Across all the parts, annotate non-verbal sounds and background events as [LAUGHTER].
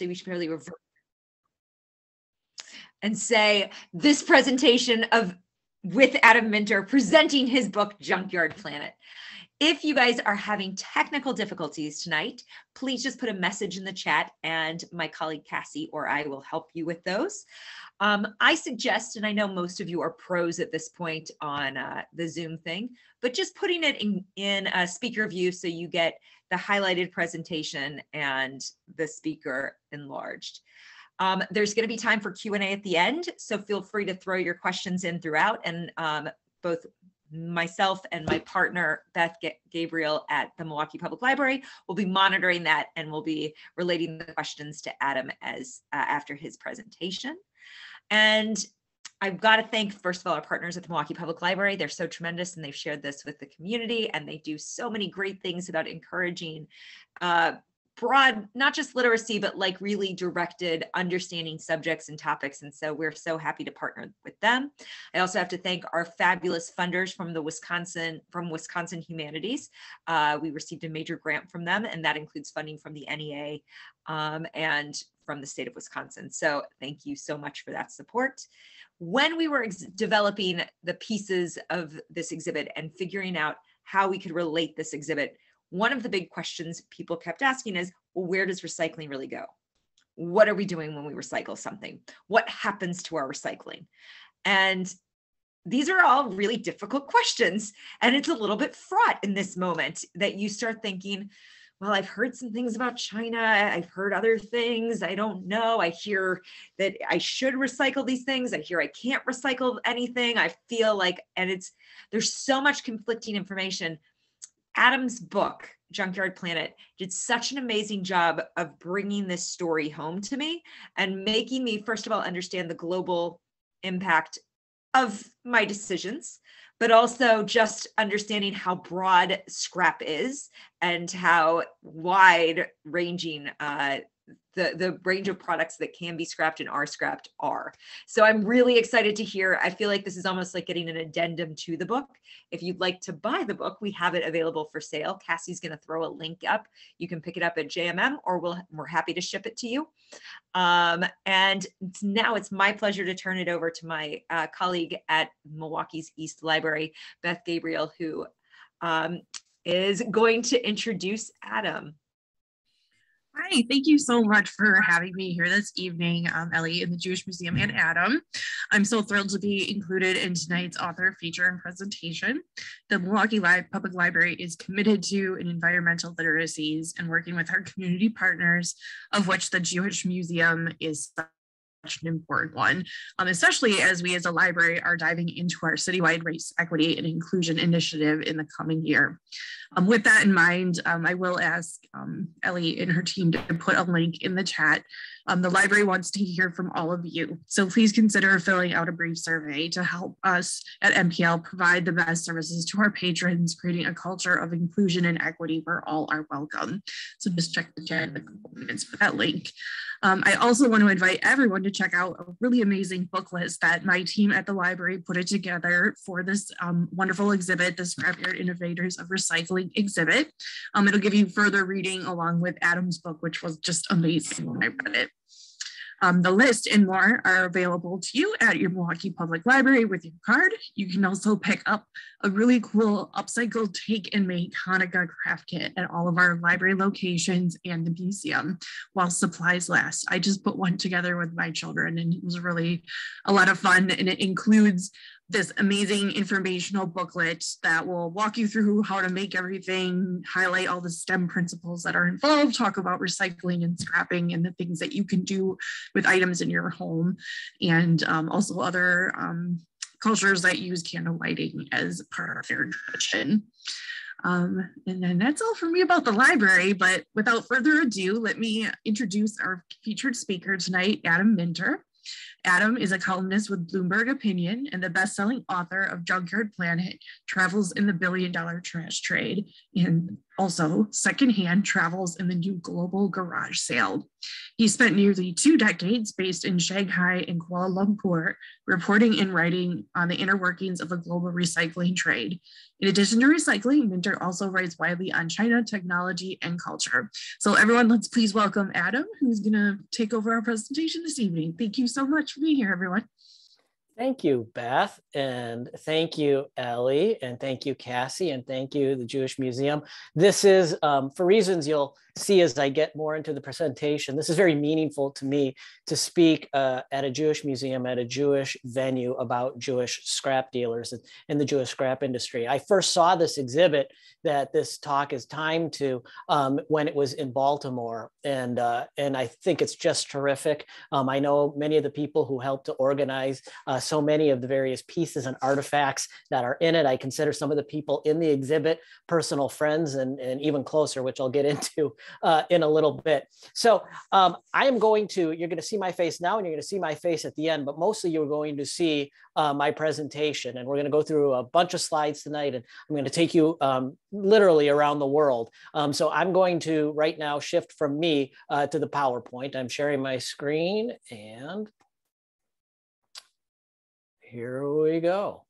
actually, we should probably reverse and say this presentation of with Adam Minter presenting his book Junkyard Planet. If you guys are having technical difficulties tonight, please just put a message in the chat and my colleague Cassie or I will help you with those. Um, I suggest, and I know most of you are pros at this point on uh, the Zoom thing, but just putting it in, in a speaker view so you get the highlighted presentation and the speaker enlarged. Um, there's going to be time for Q&A at the end, so feel free to throw your questions in throughout and um, both myself and my partner Beth Gabriel at the Milwaukee Public Library will be monitoring that and we'll be relating the questions to Adam as uh, after his presentation. And I've got to thank, first of all, our partners at the Milwaukee Public Library. They're so tremendous and they've shared this with the community and they do so many great things about encouraging uh, broad, not just literacy, but like really directed understanding subjects and topics. And so we're so happy to partner with them. I also have to thank our fabulous funders from the Wisconsin, from Wisconsin Humanities. Uh, we received a major grant from them, and that includes funding from the NEA um, and from the state of Wisconsin. So thank you so much for that support. When we were developing the pieces of this exhibit and figuring out how we could relate this exhibit one of the big questions people kept asking is well, where does recycling really go? What are we doing when we recycle something? What happens to our recycling? And these are all really difficult [LAUGHS] questions. And it's a little bit fraught in this moment that you start thinking, well, I've heard some things about China. I've heard other things. I don't know. I hear that I should recycle these things. I hear I can't recycle anything. I feel like, and it's, there's so much conflicting information. Adam's book, Junkyard Planet, did such an amazing job of bringing this story home to me and making me, first of all, understand the global impact of my decisions, but also just understanding how broad scrap is and how wide ranging uh, the the range of products that can be scrapped and are scrapped are. So I'm really excited to hear. I feel like this is almost like getting an addendum to the book. If you'd like to buy the book, we have it available for sale. Cassie's going to throw a link up. You can pick it up at JMM, or we'll we're happy to ship it to you. Um, and now it's my pleasure to turn it over to my uh, colleague at Milwaukee's East Library, Beth Gabriel, who um, is going to introduce Adam. Hi, thank you so much for having me here this evening, um, Ellie, in the Jewish Museum and Adam. I'm so thrilled to be included in tonight's author feature and presentation. The Milwaukee Public Library is committed to an environmental literacies and working with our community partners, of which the Jewish Museum is an important one, um, especially as we as a library are diving into our citywide race equity and inclusion initiative in the coming year. Um, with that in mind, um, I will ask um, Ellie and her team to put a link in the chat. Um, the library wants to hear from all of you, so please consider filling out a brief survey to help us at MPL provide the best services to our patrons, creating a culture of inclusion and equity where all are welcome. So just check the chat in for that link. Um, I also want to invite everyone to check out a really amazing book list that my team at the library put it together for this um, wonderful exhibit, the Scrapyard Innovators of Recycling exhibit. Um, it'll give you further reading along with Adam's book, which was just amazing when I read it. Um, the list and more are available to you at your Milwaukee Public Library with your card. You can also pick up a really cool upcycle take and make Hanukkah craft kit at all of our library locations and the museum while supplies last. I just put one together with my children and it was really a lot of fun and it includes this amazing informational booklet that will walk you through how to make everything, highlight all the STEM principles that are involved, talk about recycling and scrapping and the things that you can do with items in your home, and um, also other um, cultures that use candle lighting as part of their tradition. Um, and then that's all for me about the library, but without further ado, let me introduce our featured speaker tonight, Adam Minter. Adam is a columnist with Bloomberg Opinion and the best-selling author of Junkyard Planet, Travels in the Billion Dollar Trash Trade, and also secondhand travels in the new global garage sale. He spent nearly two decades based in Shanghai and Kuala Lumpur, reporting and writing on the inner workings of the global recycling trade. In addition to recycling, Minter also writes widely on China, technology, and culture. So everyone, let's please welcome Adam, who's gonna take over our presentation this evening. Thank you so much for being here, everyone. Thank you, Beth, and thank you, Ellie, and thank you, Cassie, and thank you, the Jewish Museum. This is, um, for reasons you'll see as I get more into the presentation, this is very meaningful to me to speak uh, at a Jewish museum, at a Jewish venue about Jewish scrap dealers in the Jewish scrap industry. I first saw this exhibit that this talk is timed to um, when it was in Baltimore. And, uh, and I think it's just terrific. Um, I know many of the people who helped to organize uh, so many of the various pieces and artifacts that are in it. I consider some of the people in the exhibit personal friends and, and even closer, which I'll get [LAUGHS] into uh, in a little bit. So um, I am going to, you're going to see my face now and you're going to see my face at the end, but mostly you're going to see uh, my presentation. And we're going to go through a bunch of slides tonight and I'm going to take you um, literally around the world. Um, so I'm going to right now shift from me uh, to the PowerPoint. I'm sharing my screen and here we go.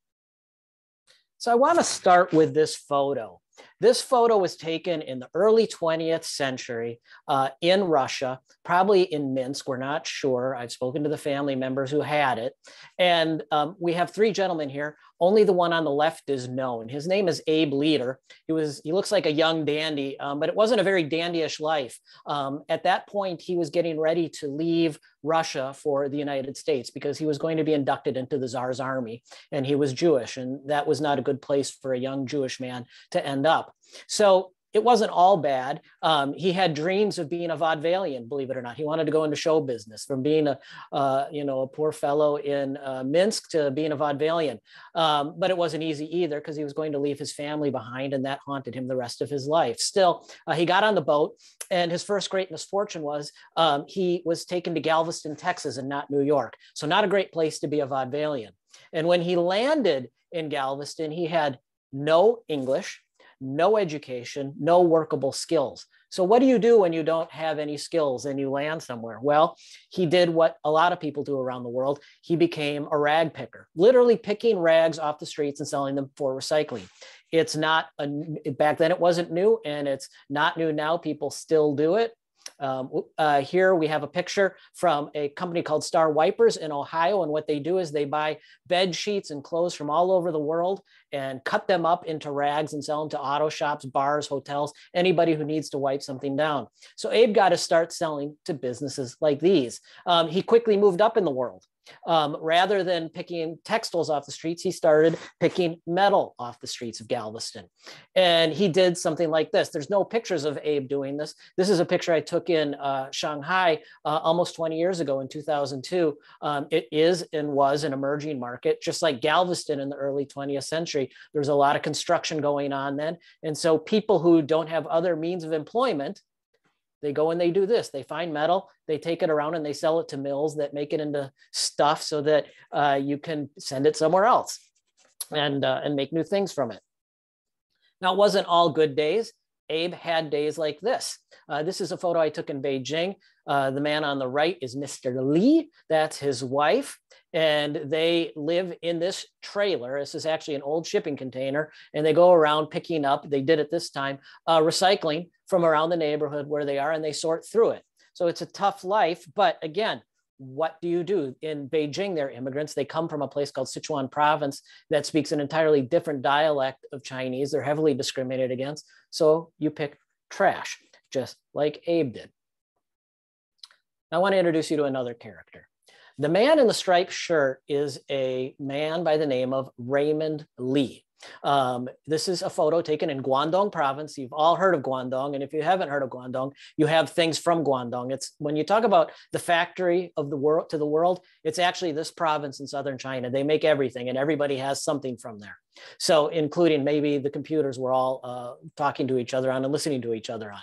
So I want to start with this photo. This photo was taken in the early 20th century uh, in Russia, probably in Minsk. We're not sure. I've spoken to the family members who had it. And um, we have three gentlemen here. Only the one on the left is known. His name is Abe Leader. He was he looks like a young dandy, um, but it wasn't a very dandyish life. Um, at that point, he was getting ready to leave Russia for the United States because he was going to be inducted into the Tsar's army, and he was Jewish, and that was not a good place for a young Jewish man to end up. So it wasn't all bad. Um, he had dreams of being a vaudevillian, believe it or not. He wanted to go into show business, from being a, uh, you know, a poor fellow in uh, Minsk to being a vaudevillian. Um, but it wasn't easy either because he was going to leave his family behind, and that haunted him the rest of his life. Still, uh, he got on the boat, and his first great misfortune was um, he was taken to Galveston, Texas, and not New York. So not a great place to be a vaudevillian. And when he landed in Galveston, he had no English no education, no workable skills. So, what do you do when you don't have any skills and you land somewhere? Well, he did what a lot of people do around the world. He became a rag picker, literally picking rags off the streets and selling them for recycling. It's not a, back then, it wasn't new, and it's not new now. People still do it. Um, uh, here we have a picture from a company called Star Wipers in Ohio. And what they do is they buy bed sheets and clothes from all over the world and cut them up into rags and sell them to auto shops, bars, hotels, anybody who needs to wipe something down. So Abe got to start selling to businesses like these. Um, he quickly moved up in the world. Um, rather than picking textiles off the streets, he started picking metal off the streets of Galveston. And he did something like this. There's no pictures of Abe doing this. This is a picture I took in uh, Shanghai uh, almost 20 years ago in 2002. Um, it is and was an emerging market, just like Galveston in the early 20th century. There's a lot of construction going on then. And so people who don't have other means of employment they go and they do this. They find metal, they take it around and they sell it to mills that make it into stuff so that uh, you can send it somewhere else and, uh, and make new things from it. Now, it wasn't all good days. Abe had days like this. Uh, this is a photo I took in Beijing. Uh, the man on the right is Mr. Li. That's his wife. And they live in this trailer. This is actually an old shipping container. And they go around picking up, they did it this time, uh, recycling from around the neighborhood where they are and they sort through it. So it's a tough life. But again, what do you do in Beijing? They're immigrants. They come from a place called Sichuan province that speaks an entirely different dialect of Chinese. They're heavily discriminated against. So you pick trash, just like Abe did. I want to introduce you to another character. The man in the striped shirt is a man by the name of Raymond Lee. Um, this is a photo taken in Guangdong province. You've all heard of Guangdong. And if you haven't heard of Guangdong, you have things from Guangdong. It's when you talk about the factory of the world to the world, it's actually this province in Southern China. They make everything and everybody has something from there. So including maybe the computers we're all uh, talking to each other on and listening to each other on.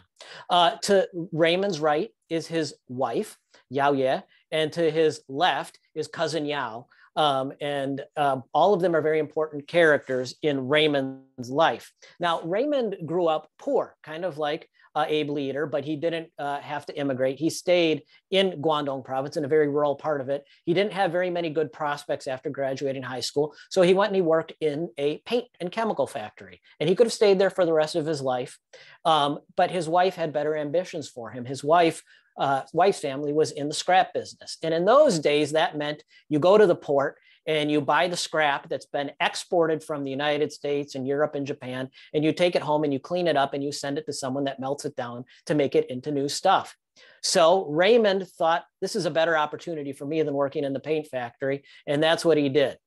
Uh, to Raymond's right is his wife, Yao Ye, and to his left is cousin Yao. Um, and uh, all of them are very important characters in Raymond's life. Now, Raymond grew up poor, kind of like uh, Abe Leader, but he didn't uh, have to immigrate. He stayed in Guangdong province in a very rural part of it. He didn't have very many good prospects after graduating high school. So he went and he worked in a paint and chemical factory. And he could have stayed there for the rest of his life. Um, but his wife had better ambitions for him. His wife uh, wife's family was in the scrap business. And in those days, that meant you go to the port and you buy the scrap that's been exported from the United States and Europe and Japan, and you take it home and you clean it up and you send it to someone that melts it down to make it into new stuff. So Raymond thought this is a better opportunity for me than working in the paint factory, and that's what he did.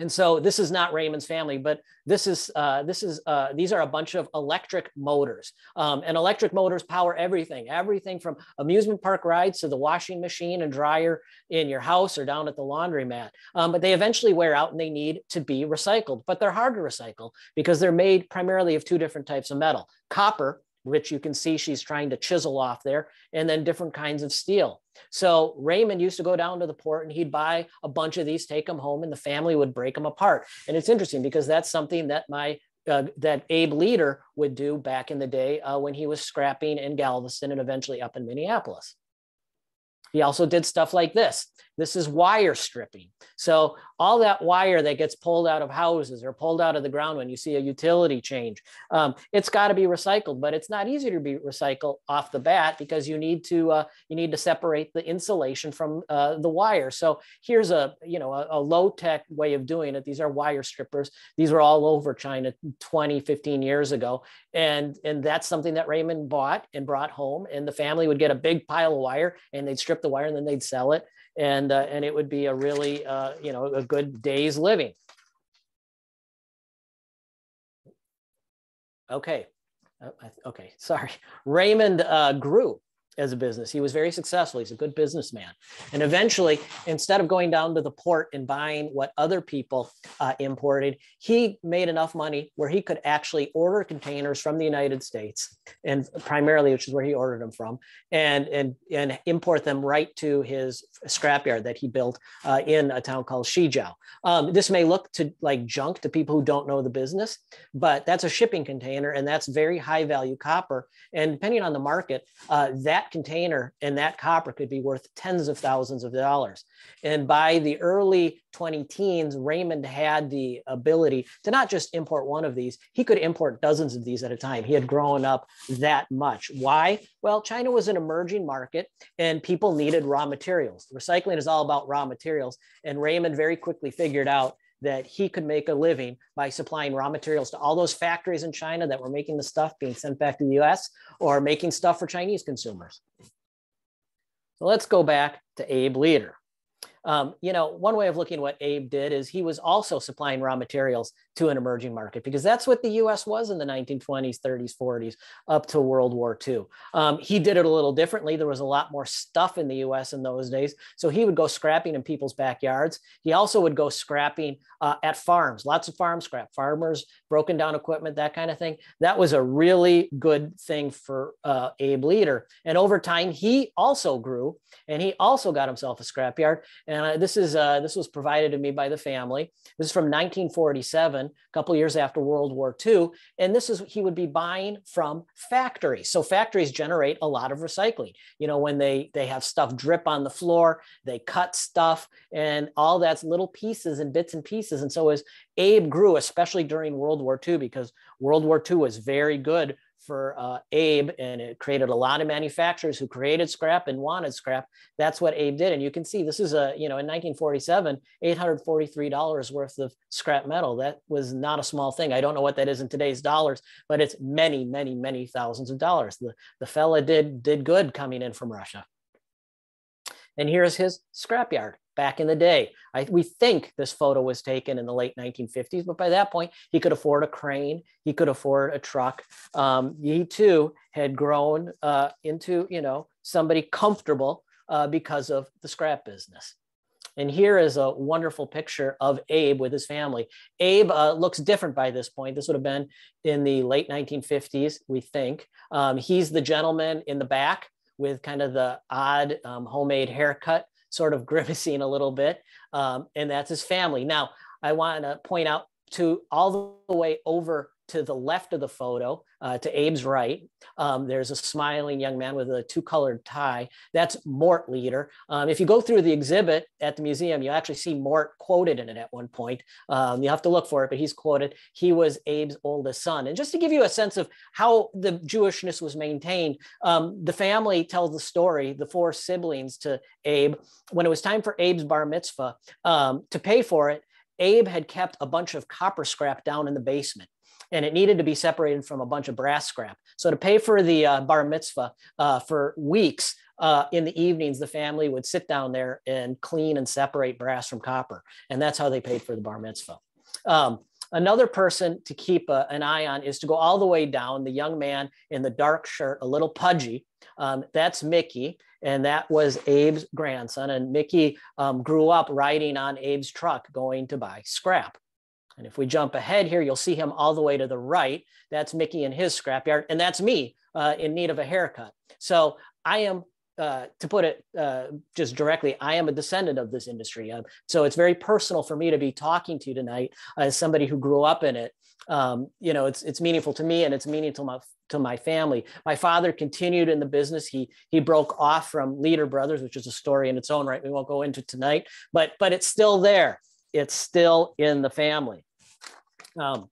And so this is not Raymond's family, but this is uh, this is uh, these are a bunch of electric motors. Um, and electric motors power everything, everything from amusement park rides to the washing machine and dryer in your house or down at the laundromat. Um, but they eventually wear out and they need to be recycled. But they're hard to recycle because they're made primarily of two different types of metal: copper, which you can see she's trying to chisel off there, and then different kinds of steel. So Raymond used to go down to the port and he'd buy a bunch of these, take them home, and the family would break them apart. And it's interesting because that's something that my uh, that Abe Leader would do back in the day uh, when he was scrapping in Galveston and eventually up in Minneapolis. He also did stuff like this. This is wire stripping. So all that wire that gets pulled out of houses or pulled out of the ground when you see a utility change, um, it's got to be recycled. But it's not easy to be recycled off the bat because you need to uh, you need to separate the insulation from uh, the wire. So here's a you know a, a low tech way of doing it. These are wire strippers. These were all over China 20, 15 years ago, and and that's something that Raymond bought and brought home. And the family would get a big pile of wire and they'd strip the wire and then they'd sell it. And uh, and it would be a really uh, you know a good day's living. Okay. Uh, okay. Sorry. [LAUGHS] Raymond uh, grew as a business. He was very successful. He's a good businessman. And eventually, instead of going down to the port and buying what other people uh, imported, he made enough money where he could actually order containers from the United States, and primarily, which is where he ordered them from, and and and import them right to his scrapyard that he built uh, in a town called Shijiao. Um, this may look to like junk to people who don't know the business, but that's a shipping container, and that's very high value copper. And depending on the market, uh, that container and that copper could be worth tens of thousands of dollars. And by the early 20 teens, Raymond had the ability to not just import one of these, he could import dozens of these at a time. He had grown up that much. Why? Well, China was an emerging market and people needed raw materials. Recycling is all about raw materials. And Raymond very quickly figured out that he could make a living by supplying raw materials to all those factories in China that were making the stuff being sent back to the US or making stuff for Chinese consumers. So let's go back to Abe Leader. Um, you know, one way of looking at what Abe did is he was also supplying raw materials to an emerging market because that's what the US was in the 1920s, 30s, 40s, up to World War II. Um, he did it a little differently. There was a lot more stuff in the US in those days. So he would go scrapping in people's backyards. He also would go scrapping uh, at farms, lots of farm scrap, farmers, broken down equipment, that kind of thing. That was a really good thing for uh, Abe Leader. And over time, he also grew and he also got himself a scrapyard. And uh, this is uh, this was provided to me by the family. This is from 1947, a couple years after World War II. And this is he would be buying from factories. So factories generate a lot of recycling. You know, when they they have stuff drip on the floor, they cut stuff, and all that's little pieces and bits and pieces. And so as Abe grew, especially during World War II, because World War II was very good for uh, Abe, and it created a lot of manufacturers who created scrap and wanted scrap. That's what Abe did, and you can see this is a you know in 1947, 843 dollars worth of scrap metal. That was not a small thing. I don't know what that is in today's dollars, but it's many, many, many thousands of dollars. The the fella did did good coming in from Russia. And here's his scrapyard back in the day. I, we think this photo was taken in the late 1950s, but by that point, he could afford a crane, he could afford a truck. Um, he too had grown uh, into, you know, somebody comfortable uh, because of the scrap business. And here is a wonderful picture of Abe with his family. Abe uh, looks different by this point. This would have been in the late 1950s, we think. Um, he's the gentleman in the back with kind of the odd um, homemade haircut sort of [LAUGHS] grimacing a little bit. Um, and that's his family. Now, I want to point out to all the way over to the left of the photo, uh, to Abe's right, um, there's a smiling young man with a two colored tie. That's Mort Leader. Um, if you go through the exhibit at the museum, you actually see Mort quoted in it at one point. Um, you have to look for it, but he's quoted. He was Abe's oldest son. And just to give you a sense of how the Jewishness was maintained, um, the family tells the story, the four siblings to Abe, when it was time for Abe's bar mitzvah, um, to pay for it, Abe had kept a bunch of copper scrap down in the basement and it needed to be separated from a bunch of brass scrap. So to pay for the uh, bar mitzvah uh, for weeks, uh, in the evenings, the family would sit down there and clean and separate brass from copper. And that's how they paid for the bar mitzvah. Um, another person to keep a, uh, an eye on is to go all the way down, the young man in the dark shirt, a little pudgy. Um, that's Mickey, and that was Abe's grandson. And Mickey um, grew up riding on Abe's truck going to buy scrap. And if we jump ahead here, you'll see him all the way to the right. That's Mickey in his scrapyard, and that's me uh, in need of a haircut. So I am, uh, to put it uh, just directly, I am a descendant of this industry. Um, so it's very personal for me to be talking to you tonight as somebody who grew up in it. Um, you know, it's it's meaningful to me, and it's meaningful to my to my family. My father continued in the business. He he broke off from Leader Brothers, which is a story in its own right. We won't go into tonight, but but it's still there. It's still in the family. Um,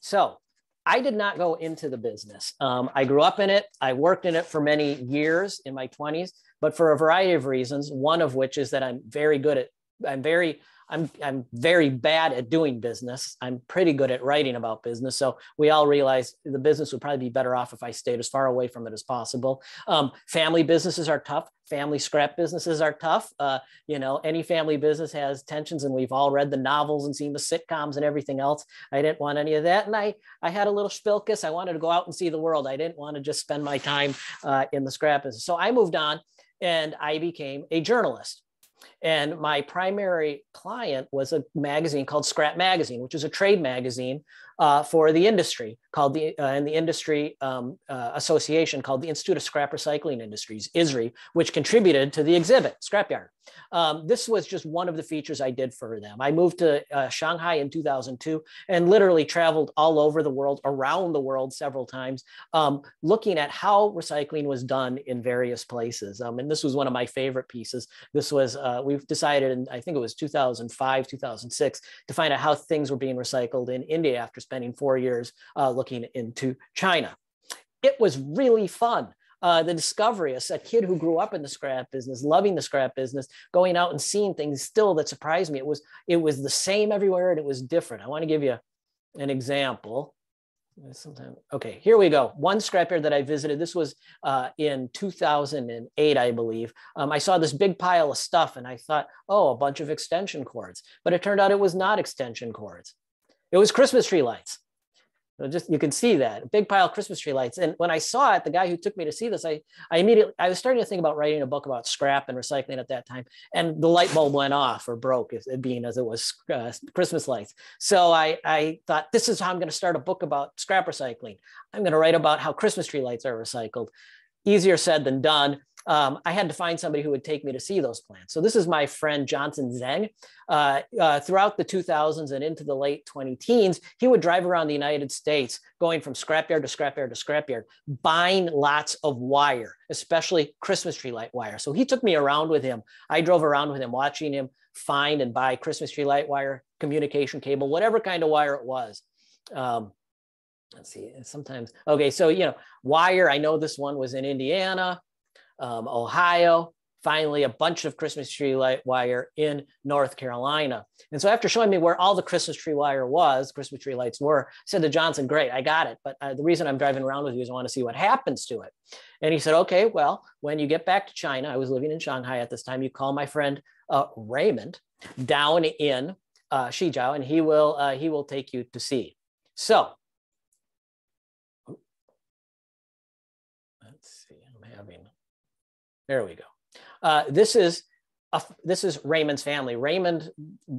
so I did not go into the business. Um, I grew up in it. I worked in it for many years in my 20s, but for a variety of reasons, one of which is that I'm very good at, I'm very I'm I'm very bad at doing business. I'm pretty good at writing about business. So we all realize the business would probably be better off if I stayed as far away from it as possible. Um, family businesses are tough. Family scrap businesses are tough. Uh, you know, any family business has tensions, and we've all read the novels and seen the sitcoms and everything else. I didn't want any of that, and I I had a little spilkus. I wanted to go out and see the world. I didn't want to just spend my time uh, in the scrap business. So I moved on, and I became a journalist. And my primary client was a magazine called Scrap Magazine, which is a trade magazine uh, for the industry called the uh, and the industry um, uh, association called the Institute of Scrap Recycling Industries ISRI, which contributed to the exhibit Scrapyard. Um, this was just one of the features I did for them. I moved to uh, Shanghai in 2002 and literally traveled all over the world, around the world several times, um, looking at how recycling was done in various places. Um, and this was one of my favorite pieces. This was uh, we've decided and I think it was 2005 2006 to find out how things were being recycled in India after spending four years uh, looking into China. It was really fun. Uh, the discovery, a kid who grew up in the scrap business, loving the scrap business, going out and seeing things still that surprised me. It was it was the same everywhere and it was different. I want to give you an example. Sometime, okay, here we go. One scrapyard that I visited. This was uh, in 2008, I believe. Um, I saw this big pile of stuff and I thought, oh, a bunch of extension cords. But it turned out it was not extension cords. It was Christmas tree lights. Just you can see that a big pile of Christmas tree lights. And when I saw it, the guy who took me to see this, I, I immediately I was starting to think about writing a book about scrap and recycling at that time. And the light bulb went off or broke, being as it was uh, Christmas lights. So I, I thought this is how I'm going to start a book about scrap recycling. I'm going to write about how Christmas tree lights are recycled. Easier said than done um, I had to find somebody who would take me to see those plants. So this is my friend Johnson Zeng. Uh, uh, throughout the 2000s and into the late 20 teens, he would drive around the United States, going from scrapyard to scrapyard to scrapyard, buying lots of wire, especially Christmas tree light wire. So he took me around with him. I drove around with him, watching him find and buy Christmas tree light wire, communication cable, whatever kind of wire it was. Um, let's see, sometimes, okay, so, you know, wire, I know this one was in Indiana um, Ohio, finally a bunch of Christmas tree light wire in North Carolina. And so after showing me where all the Christmas tree wire was, Christmas tree lights were, I said to Johnson, great, I got it. But uh, the reason I'm driving around with you is I want to see what happens to it. And he said, okay, well, when you get back to China, I was living in Shanghai at this time, you call my friend uh, Raymond down in uh, Shijiao and he will, uh, he will take you to see. So There we go. Uh, this is a, this is Raymond's family. Raymond,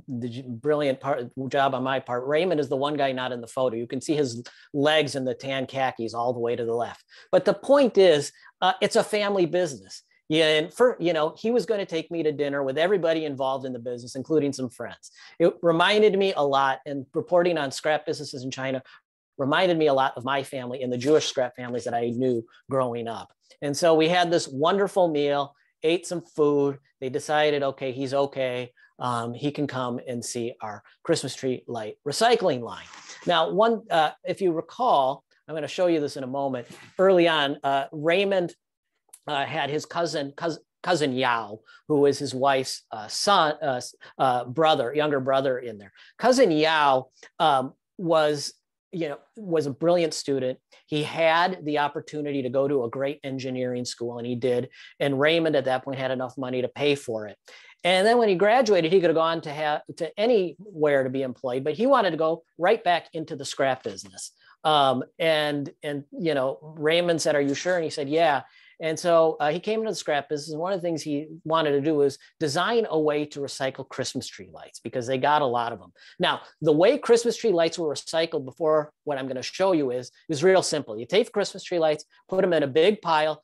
the brilliant part, job on my part. Raymond is the one guy not in the photo. You can see his legs in the tan khakis all the way to the left. But the point is, uh, it's a family business. Yeah, and for you know, he was going to take me to dinner with everybody involved in the business, including some friends. It reminded me a lot, and reporting on scrap businesses in China reminded me a lot of my family and the Jewish scrap families that I knew growing up. And so we had this wonderful meal, ate some food. They decided, okay, he's okay. Um, he can come and see our Christmas tree light recycling line. Now, one, uh, if you recall, I'm going to show you this in a moment. Early on, uh, Raymond uh, had his cousin, cousin, Yao, who was his wife's uh, son, uh, uh, brother, younger brother in there. Cousin Yao um, was, you know, was a brilliant student. He had the opportunity to go to a great engineering school, and he did. And Raymond at that point had enough money to pay for it. And then when he graduated, he could have gone to have to anywhere to be employed, but he wanted to go right back into the scrap business. Um, and and you know, Raymond said, "Are you sure?" And he said, "Yeah." And so uh, he came into the scrap business. And one of the things he wanted to do was design a way to recycle Christmas tree lights because they got a lot of them. Now, the way Christmas tree lights were recycled before what I'm going to show you is is real simple. You take Christmas tree lights, put them in a big pile,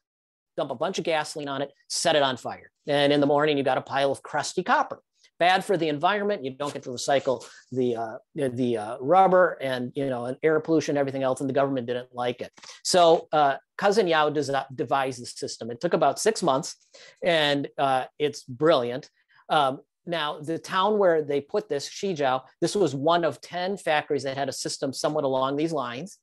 dump a bunch of gasoline on it, set it on fire. And in the morning, you got a pile of crusty copper bad for the environment. You don't get to recycle the uh, the uh, rubber and you know and air pollution, everything else, and the government didn't like it. So uh, cousin Yao devised the system. It took about six months, and uh, it's brilliant. Um, now, the town where they put this, Shijiao, this was one of 10 factories that had a system somewhat along these lines.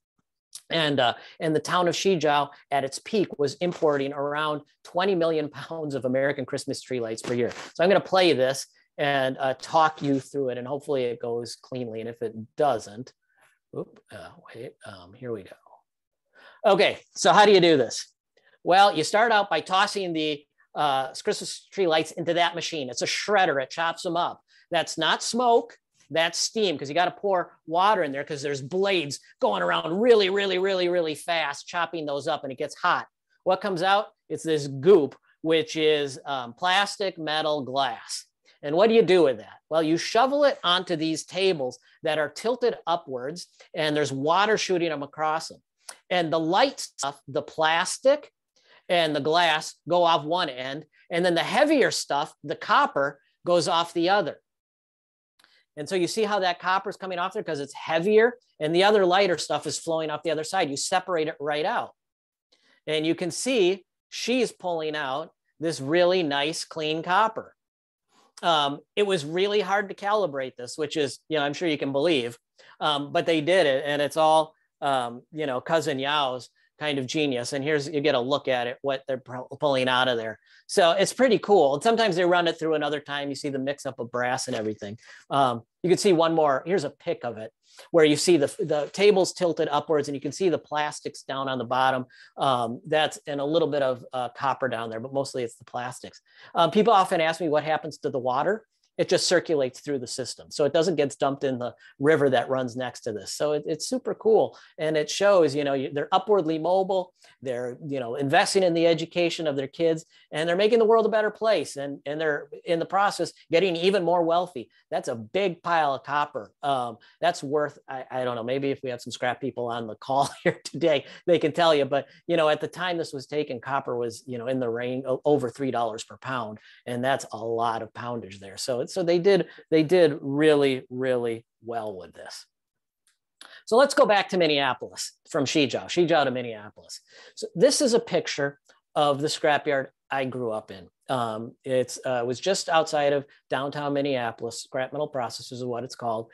And, uh, and the town of Shijiao at its peak was importing around 20 million pounds of American Christmas tree lights per year. So I'm going to play this and uh, talk you through it. And hopefully it goes cleanly. And if it doesn't, oop, uh, wait, um, here we go. Okay, so how do you do this? Well, you start out by tossing the uh, Christmas tree lights into that machine. It's a shredder, it chops them up. That's not smoke, that's steam because you got to pour water in there because there's blades going around really, really, really, really fast, chopping those up and it gets hot. What comes out? It's this goop, which is um, plastic, metal, glass. And what do you do with that? Well, you shovel it onto these tables that are tilted upwards and there's water shooting them across them. And the light stuff, the plastic and the glass go off one end. And then the heavier stuff, the copper, goes off the other. And so you see how that copper is coming off there because it's heavier and the other lighter stuff is flowing off the other side. You separate it right out. And you can see she's pulling out this really nice clean copper um, it was really hard to calibrate this, which is, you know, I'm sure you can believe, um, but they did it. And it's all, um, you know, cousin Yao's kind of genius. And here's, you get a look at it, what they're pulling out of there. So it's pretty cool. And sometimes they run it through another time. You see the mix up of brass and everything. Um, you can see one more, here's a pic of it where you see the, the tables tilted upwards and you can see the plastics down on the bottom. Um, that's and a little bit of uh, copper down there, but mostly it's the plastics. Um, people often ask me what happens to the water it just circulates through the system. So it doesn't get dumped in the river that runs next to this. So it, it's super cool. And it shows, you know, you, they're upwardly mobile. They're, you know, investing in the education of their kids and they're making the world a better place. And, and they're in the process getting even more wealthy. That's a big pile of copper. Um, that's worth, I, I don't know, maybe if we have some scrap people on the call [LAUGHS] here today, they can tell you. But, you know, at the time this was taken, copper was, you know, in the range over $3 per pound. And that's a lot of poundage there. So so they did they did really really well with this. So let's go back to Minneapolis from Shijiao, Shijiao to Minneapolis. So this is a picture of the scrapyard I grew up in. Um, uh, it was just outside of downtown Minneapolis. Scrap metal processors is what it's called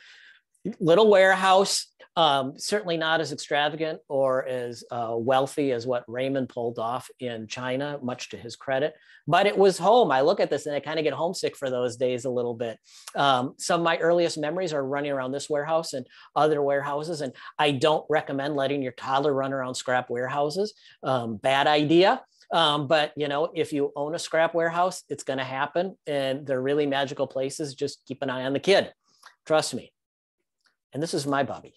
little warehouse, um, certainly not as extravagant or as uh, wealthy as what Raymond pulled off in China, much to his credit. But it was home. I look at this and I kind of get homesick for those days a little bit. Um, some of my earliest memories are running around this warehouse and other warehouses. And I don't recommend letting your toddler run around scrap warehouses. Um, bad idea. Um, but you know, if you own a scrap warehouse, it's going to happen, and they're really magical places. Just keep an eye on the kid. Trust me and this is my Bubby.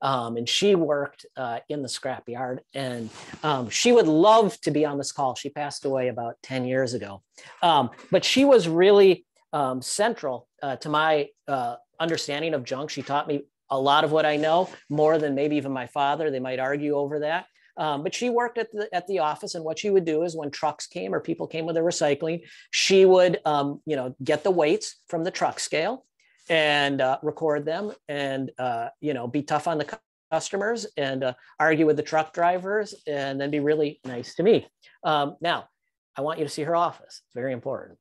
Um, and she worked uh, in the scrapyard and um, she would love to be on this call. She passed away about 10 years ago. Um, but she was really um, central uh, to my uh, understanding of junk. She taught me a lot of what I know, more than maybe even my father. They might argue over that. Um, but she worked at the at the office, and what she would do is when trucks came or people came with their recycling, she would um, you know get the weights from the truck scale and uh, record them, and uh, you know be tough on the customers and uh, argue with the truck drivers, and then be really nice to me. Um, now, I want you to see her office. It's very important.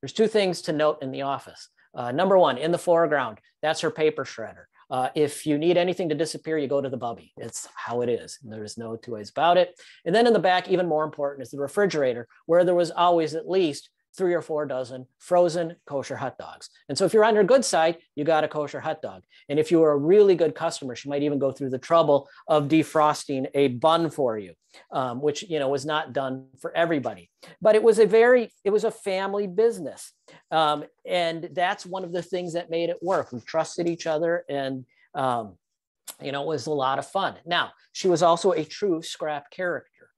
There's two things to note in the office. Uh, number one, in the foreground, that's her paper shredder. Uh, if you need anything to disappear, you go to the bubby. It's how it is. There's no two ways about it. And then in the back, even more important, is the refrigerator, where there was always at least three or four dozen frozen kosher hot dogs. And so if you're on her good side, you got a kosher hot dog. And if you were a really good customer, she might even go through the trouble of defrosting a bun for you, um, which you know was not done for everybody. But it was a very, it was a family business. Um, and that's one of the things that made it work. We trusted each other and um, you know, it was a lot of fun. Now, she was also a true scrap character.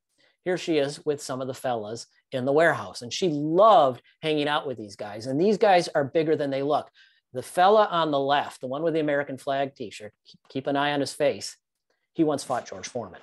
Here she is with some of the fellas in the warehouse. And she loved hanging out with these guys. And these guys are bigger than they look. The fella on the left, the one with the American flag t-shirt, keep, keep an eye on his face. He once fought George Foreman.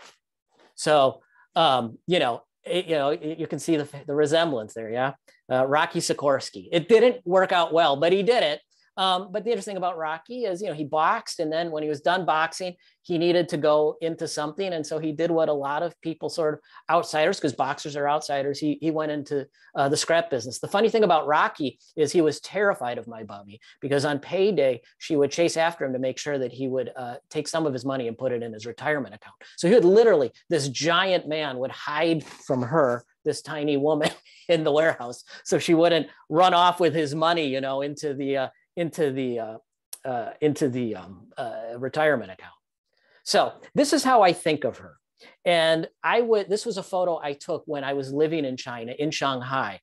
So, um, you know, it, you know, you can see the, the resemblance there. Yeah. Uh, Rocky Sikorsky. It didn't work out well, but he did it. Um, but the interesting about Rocky is, you know, he boxed, and then when he was done boxing, he needed to go into something, and so he did what a lot of people, sort of outsiders, because boxers are outsiders. He he went into uh, the scrap business. The funny thing about Rocky is he was terrified of my bubby because on payday she would chase after him to make sure that he would uh, take some of his money and put it in his retirement account. So he would literally, this giant man would hide from her this tiny woman [LAUGHS] in the warehouse so she wouldn't run off with his money you know into the uh, into the uh, uh, into the um, uh, retirement account. So this is how I think of her. And I would. This was a photo I took when I was living in China, in Shanghai,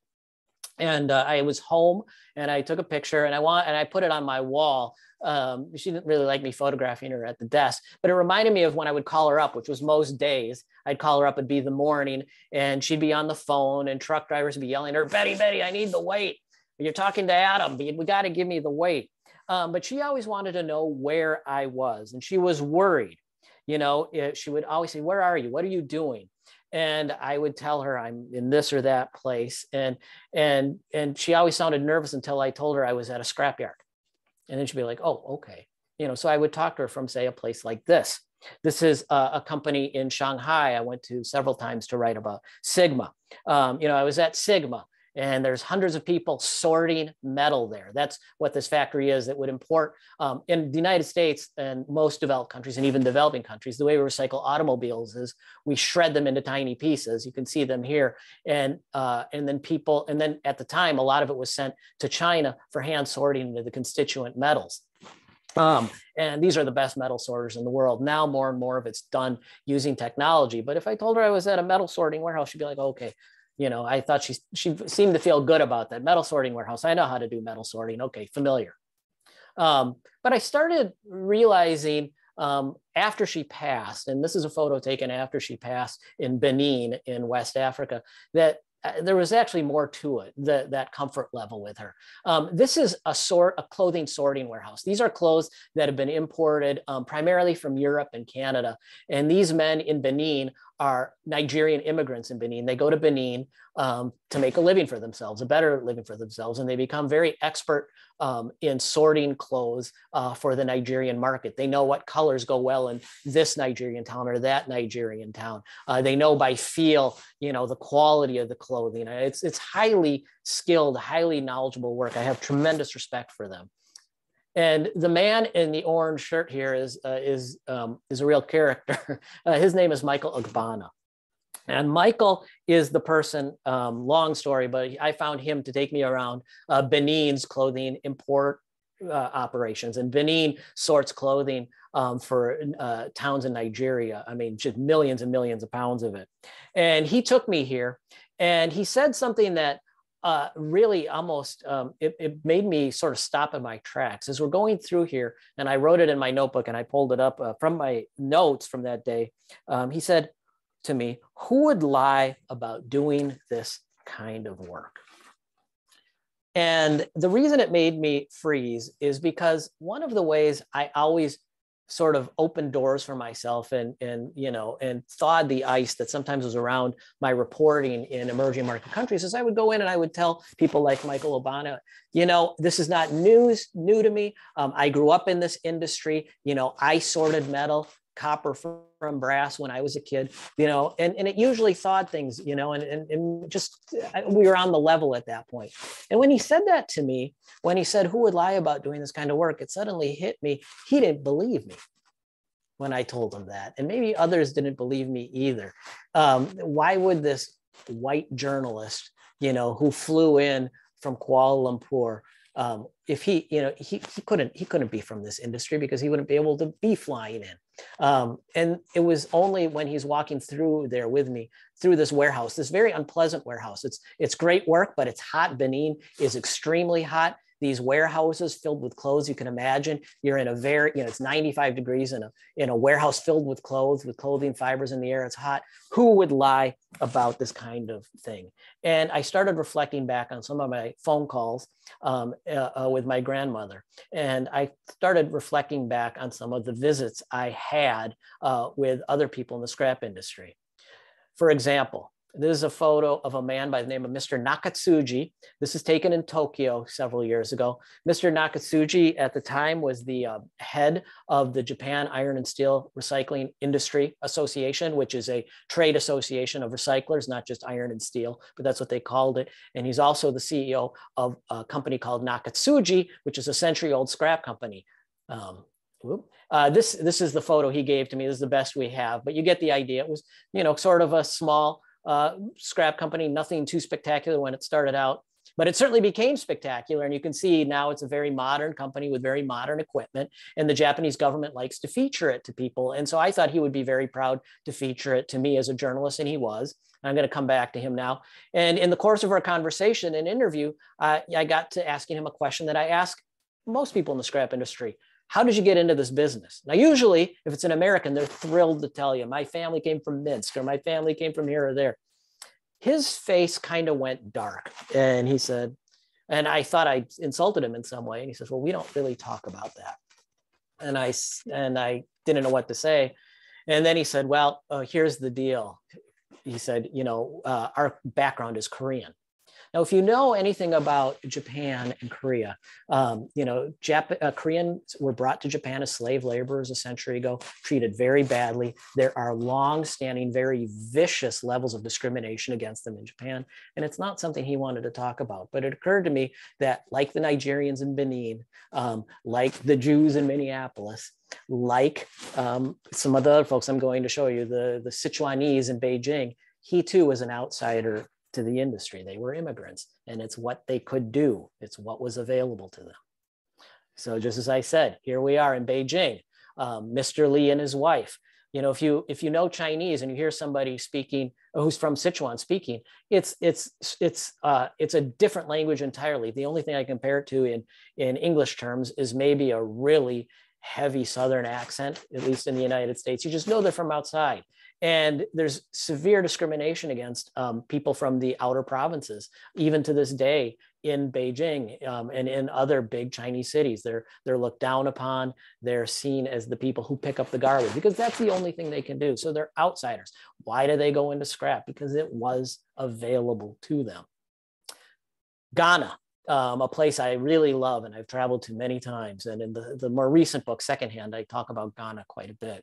and uh, I was home and I took a picture and I want and I put it on my wall. Um, she didn't really like me photographing her at the desk, but it reminded me of when I would call her up, which was most days. I'd call her up, it'd be the morning, and she'd be on the phone, and truck drivers would be yelling at her, Betty, Betty, I need the weight. You're talking to Adam. We got to give me the weight. Um, but she always wanted to know where I was, and she was worried. You know, she would always say, "Where are you? What are you doing?" And I would tell her I'm in this or that place, and and and she always sounded nervous until I told her I was at a scrapyard, and then she'd be like, "Oh, okay." You know, so I would talk to her from say a place like this. This is a, a company in Shanghai I went to several times to write about Sigma. Um, you know, I was at Sigma and there's hundreds of people sorting metal there. That's what this factory is that would import um, in the United States and most developed countries and even developing countries. The way we recycle automobiles is we shred them into tiny pieces. You can see them here, and uh, and then people and then at the time a lot of it was sent to China for hand sorting into the constituent metals. Um, and these are the best metal sorters in the world. Now more and more of it's done using technology. But if I told her I was at a metal sorting warehouse, she'd be like, okay, you know, I thought she she seemed to feel good about that metal sorting warehouse. I know how to do metal sorting. Okay, familiar. Um, but I started realizing um, after she passed, and this is a photo taken after she passed in Benin in West Africa, that uh, there was actually more to it, the, that comfort level with her. Um, this is a sort, a clothing sorting warehouse. These are clothes that have been imported um, primarily from Europe and Canada. And these men in Benin are Nigerian immigrants in Benin. They go to Benin um, to make a living for themselves, a better living for themselves, and they become very expert um, in sorting clothes uh, for the Nigerian market. They know what colors go well in this Nigerian town or that Nigerian town. Uh, they know by feel, you know, the quality of the clothing. It's it's highly skilled, highly knowledgeable work. I have tremendous respect for them. And the man in the orange shirt here is uh, is um, is a real character. [LAUGHS] Uh, his name is Michael Ogbonna. And Michael is the person, um, long story, but I found him to take me around uh, Benin's clothing import uh, operations. And Benin sorts clothing um, for uh, towns in Nigeria. I mean, just millions and millions of pounds of it. And he took me here and he said something that uh, really almost um, it, it, made me sort of stop in my tracks. As we're going through here and i wrote it in my notebook and i pulled it up uh, from my notes from that day um, he said to me who would lie about doing this kind of work? And the reason it made me freeze is because one of the ways i always sort of opened doors for myself and and you know and thawed the ice that sometimes was around my reporting in emerging market countries as I would go in and I would tell people like Michael Ogbonna, you know, this is not news new to me. Um, I grew up in this industry. You know, I sorted metal copper from, brass when I was a kid, you know, and, and it usually thawed things, you know, and, and, and just we were on the level at that point. And when he said that to me, when he said, Who would lie about doing this kind of work? It suddenly hit me. He didn't believe me when I told him that. And maybe others didn't believe me either. Um, why would this white journalist, you know, who flew in from Kuala Lumpur, um, if he, you know, he, he couldn't he couldn't be from this industry because he wouldn't be able to be flying in. Um, and it was only when he's walking through there with me through this warehouse, this very unpleasant warehouse. It's it's great work, but it's hot. Benin is extremely hot these warehouses filled with clothes. You can imagine you're in a very, you know, it's 95 degrees in a, in a warehouse filled with clothes, with clothing fibers in the air. It's hot. Who would lie about this kind of thing? And I started reflecting back on some of my phone calls um, uh, uh, with my grandmother. And I started reflecting back on some of the visits I had uh, with other people in the scrap industry. For example, this is a photo of a man by the name of Mr. Nakatsuji. This is taken in Tokyo several years ago. Mr. Nakatsuji at the time was the uh, head of the Japan Iron and Steel Recycling Industry Association, which is a trade association of recyclers, not just iron and steel, but that's what they called it. And he's also the CEO of a company called Nakatsuji, which is a century old scrap company. Um, uh, this this is the photo he gave to me. This is the best we have, but you get the idea. It was you know sort of a small uh, scrap company, nothing too spectacular when it started out, but it certainly became spectacular. And you can see now it's a very modern company with very modern equipment, and the Japanese government likes to feature it to people. And so I thought he would be very proud to feature it to me as a journalist, and he was. I'm going to come back to him now. And in the course of our conversation and interview, uh, I got to asking him a question that I ask most people in the scrap industry how did you get into this business? Now, usually, if it's an American, they're thrilled to tell you, my family came from Minsk or my family came from here or there. His face kind of went dark. And he said, and I thought I insulted him in some way. And he says, well, we don't really talk about that. And I, and I didn't know what to say. And then he said, well, uh, here's the deal. He said, you know, uh, our background is Korean. Now, if you know anything about Japan and Korea, um, you know, Jap- uh, Koreans were brought to Japan as slave laborers a century ago, treated very badly. There are long-standing, very vicious levels of discrimination against them in Japan, and it's not something he wanted to talk about. But it occurred to me that, like the Nigerians in Benin, um, like the Jews in Minneapolis, like um, some of the other folks I'm going to show you, the, the Sichuanese in Beijing, he too was an outsider to the industry. They were immigrants and it's what they could do. It's what was available to them. So just as I said, here we are in Beijing, um, Mr. Lee and his wife. You know, if you if you know Chinese and you hear somebody speaking who's from Sichuan speaking, it's it's it's uh, it's a different language entirely. The only thing I compare it to in in English terms is maybe a really heavy Southern accent, at least in the United States. You just know they're from outside. And there's severe discrimination against um, people from the outer provinces, even to this day in Beijing um, and in other big Chinese cities. They're, they're looked down upon. They're seen as the people who pick up the garbage because that's the only thing they can do. So they're outsiders. Why do they go into scrap? Because it was available to them. Ghana, um, a place I really love and I've traveled to many times. And in the, the more recent book, Secondhand, I talk about Ghana quite a bit.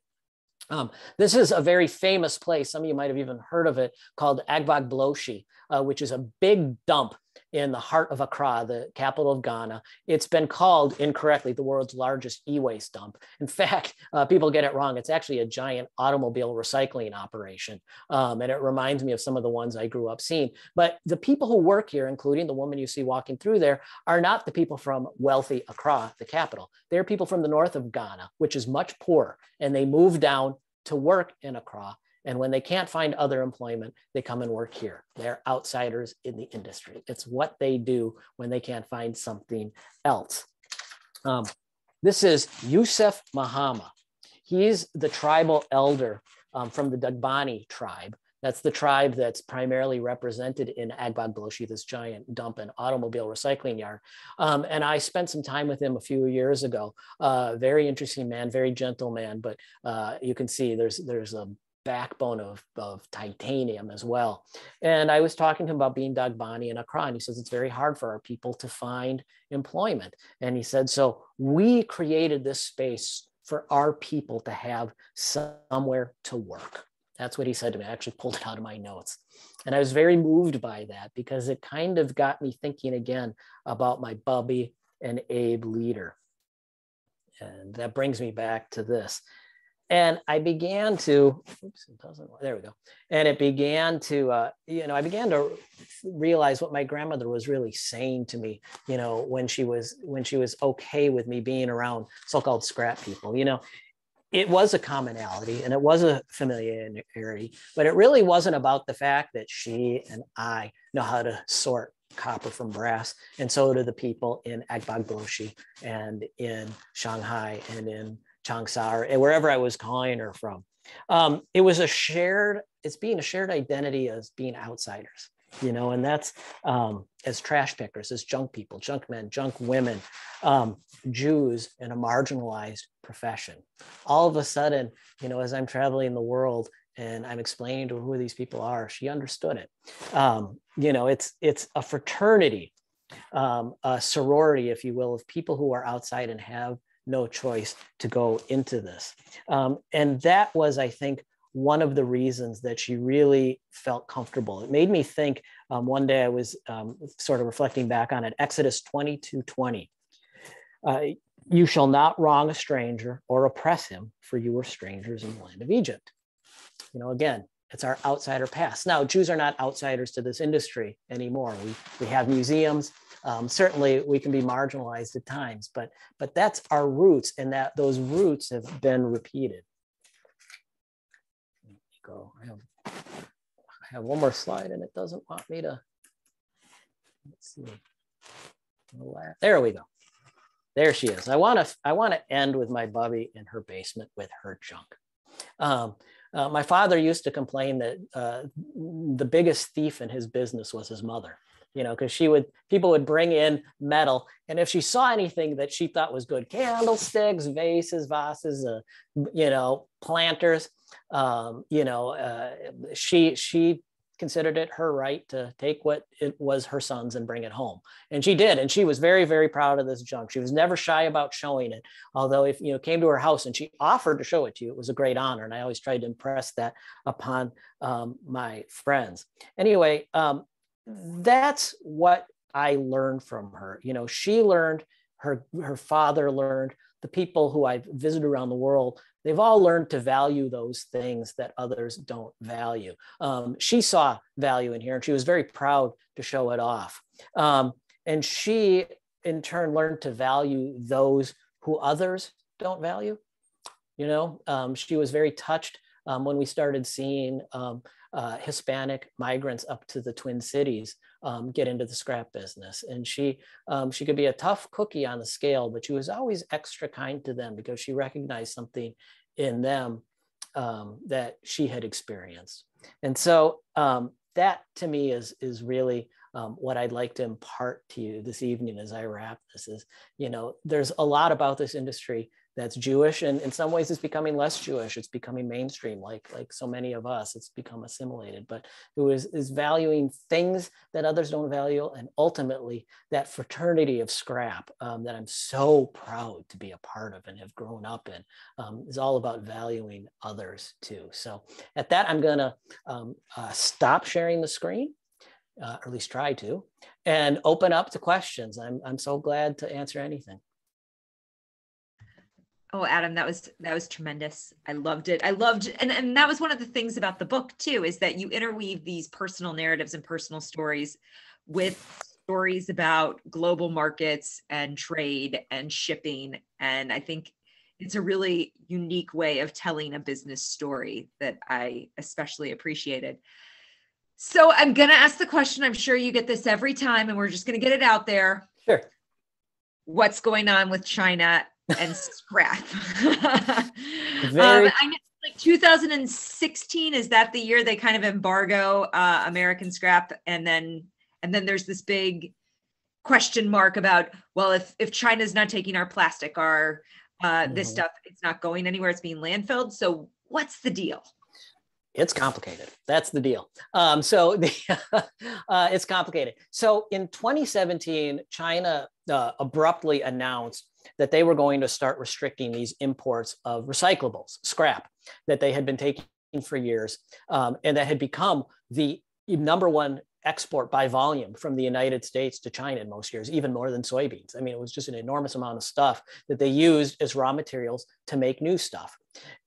Um, this is a very famous place. Some of you might have even heard of it called Agbogbloshie, uh, which is a big dump in the heart of Accra, the capital of Ghana. It's been called incorrectly the world's largest e-waste dump. In fact, [LAUGHS] uh, people get it wrong. It's actually a giant automobile recycling operation. Um, and it reminds me of some of the ones I grew up seeing. But the people who work here, including the woman you see walking through there, are not the people from wealthy Accra, the capital. They're people from the north of Ghana, which is much poorer. And they move down to work in Accra and when they can't find other employment, they come and work here. They're outsiders in the industry. It's what they do when they can't find something else. Um, this is Yusuf Mahama. He's the tribal elder um, from the Dagbani tribe That's the tribe that's primarily represented in Agbogbloshie, this giant dump and automobile recycling yard. Um, and I spent some time with him a few years ago. Uh, very interesting man, very gentle man, but uh, you can see there's there's a backbone of, of titanium as well. And I was talking to him about being Dagbani in Accra, and he says it's very hard for our people to find employment. And he said, so we created this space for our people to have somewhere to work. That's what he said to me. I actually pulled it out of my notes. And I was very moved by that because it kind of got me thinking again about my Bubby and Abe leader. And that brings me back to this and I began to, oops, it doesn't, there we go. And it began to, uh, you know, I began to realize what my grandmother was really saying to me, you know, when she was, when she was okay with me being around so-called scrap people, you know, it was a commonality and it was a familiarity, but it really wasn't about the fact that she and I know how to sort copper from brass, and so do the people in Agbogbloshie and in Shanghai and in Changsha or wherever I was calling her from. Um, it was a shared, it's being a shared identity as being outsiders, you know, and that's um, as trash pickers, as junk people, junk men, junk women, um, Jews in a marginalized profession. All of a sudden, you know, as I'm traveling the world and I'm explaining to who these people are, she understood it. Um, you know, it's it's a fraternity, um, a sorority, if you will, of people who are outside and have no choice to go into this. Um, and that was, I think, one of the reasons that she really felt comfortable. It made me think um, one day I was um, sort of reflecting back on it, Exodus 22 20. Uh, you shall not wrong a stranger or oppress him, for you were strangers in the land of Egypt. You know, again, it's our outsider past. Now, Jews are not outsiders to this industry anymore. We, we have museums. Um, certainly, we can be marginalized at times, but but that's our roots, and that those roots have been repeated. Go. I have, I have one more slide, and it doesn't want me to. Let's see. There we go. There she is. I want to I want to end with my Bubby in her basement with her junk. Um, uh, my father used to complain that uh, the biggest thief in his business was his mother you know because she would people would bring in metal and if she saw anything that she thought was good candlesticks vases vases uh, you know planters um, you know uh, she she considered it her right to take what it was her son's and bring it home. And she did and she was very very proud of this junk. She was never shy about showing it although if you know came to her house and she offered to show it to you it was a great honor and i always tried to impress that upon um, my friends. Anyway um, that's what i learned from her. You know she learned her her father learned the people who i've visited around the world they've all learned to value those things that others don't value. Um, she saw value in here and she was very proud to show it off. Um, and she, in turn, learned to value those who others don't value. You know, um, she was very touched um, when we started seeing um, uh, Hispanic migrants up to the Twin Cities um, get into the scrap business. And she um, she could be a tough cookie on the scale, but she was always extra kind to them because she recognized something in them um, that she had experienced. And so um, that to me is is really um, what I'd like to impart to you this evening as I wrap this is, you know, there's a lot about this industry that's Jewish, and in some ways it's becoming less Jewish. It's becoming mainstream, like like so many of us. It's become assimilated, but who is is valuing things that others don't value, and ultimately that fraternity of scrap um, that I'm so proud to be a part of and have grown up in um, is all about valuing others too. So at that, I'm gonna um, uh, stop sharing the screen. Uh, or at least try to, and open up to questions. I'm, I'm so glad to answer anything. Oh, Adam, that was that was tremendous. I loved it. I loved and and that was one of the things about the book too is that you interweave these personal narratives and personal stories with stories about global markets and trade and shipping and I think it's a really unique way of telling a business story that I especially appreciated. So I'm going to ask the question. I'm sure you get this every time and we're just going to get it out there. Sure. What's going on with China and scrap. [LAUGHS] Very, um, I, like 2016 is that the year they kind of embargo uh, American scrap, and then and then there's this big question mark about well, if if China's not taking our plastic, our uh, this Mhm. stuff, it's not going anywhere. It's being landfilled. So what's the deal? It's complicated. That's the deal. Um, so the, [LAUGHS] uh, it's complicated. So in 2017, China uh, abruptly announced that they were going to start restricting these imports of recyclables, scrap, that they had been taking for years, um, and that had become the number one export by volume from the United States to China in most years, even more than soybeans. I mean, it was just an enormous amount of stuff that they used as raw materials to make new stuff.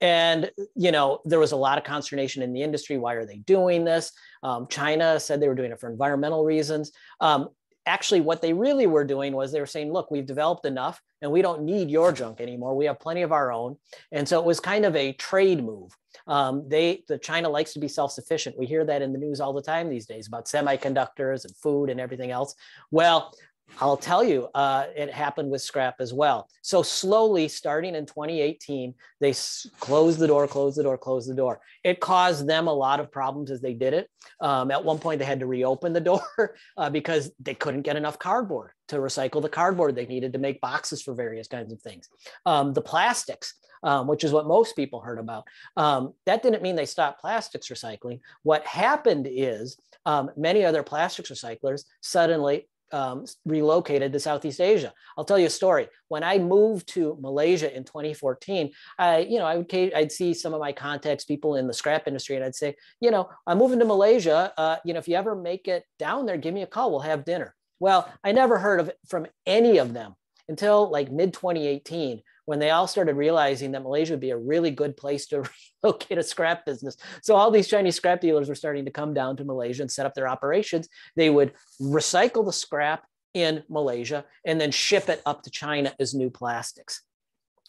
And, you know, there was a lot of consternation in the industry. Why are they doing this? Um, China said they were doing it for environmental reasons. Um, actually, what they really were doing was they were saying, look, we've developed enough and we don't need your junk anymore. We have plenty of our own. And so it was kind of a trade move. Um, they, the China likes to be self-sufficient. We hear that in the news all the time these days about semiconductors and food and everything else. Well, I'll tell you, uh, it happened with scrap as well. So slowly, starting in 2018, they s- closed the door, closed the door, closed the door. It caused them a lot of problems as they did it. Um, at one point, they had to reopen the [LAUGHS] door uh, because they couldn't get enough cardboard to recycle the cardboard they needed to make boxes for various kinds of things. Um, the plastics, um, which is what most people heard about, um, that didn't mean they stopped plastics recycling. What happened is um, many other plastics recyclers suddenly um, relocated to Southeast Asia. I'll tell you a story. When I moved to Malaysia in 2014, I, you know, I would, I'd see some of my contacts, people in the scrap industry, and I'd say, you know, I'm moving to Malaysia. Uh, you know, if you ever make it down there, give me a call. We'll have dinner. Well, I never heard of it from any of them until like mid 2018 when they all started realizing that Malaysia would be a really good place to [LAUGHS] relocate a scrap business. So all these Chinese scrap dealers were starting to come down to Malaysia and set up their operations. They would recycle the scrap in Malaysia and then ship it up to China as new plastics.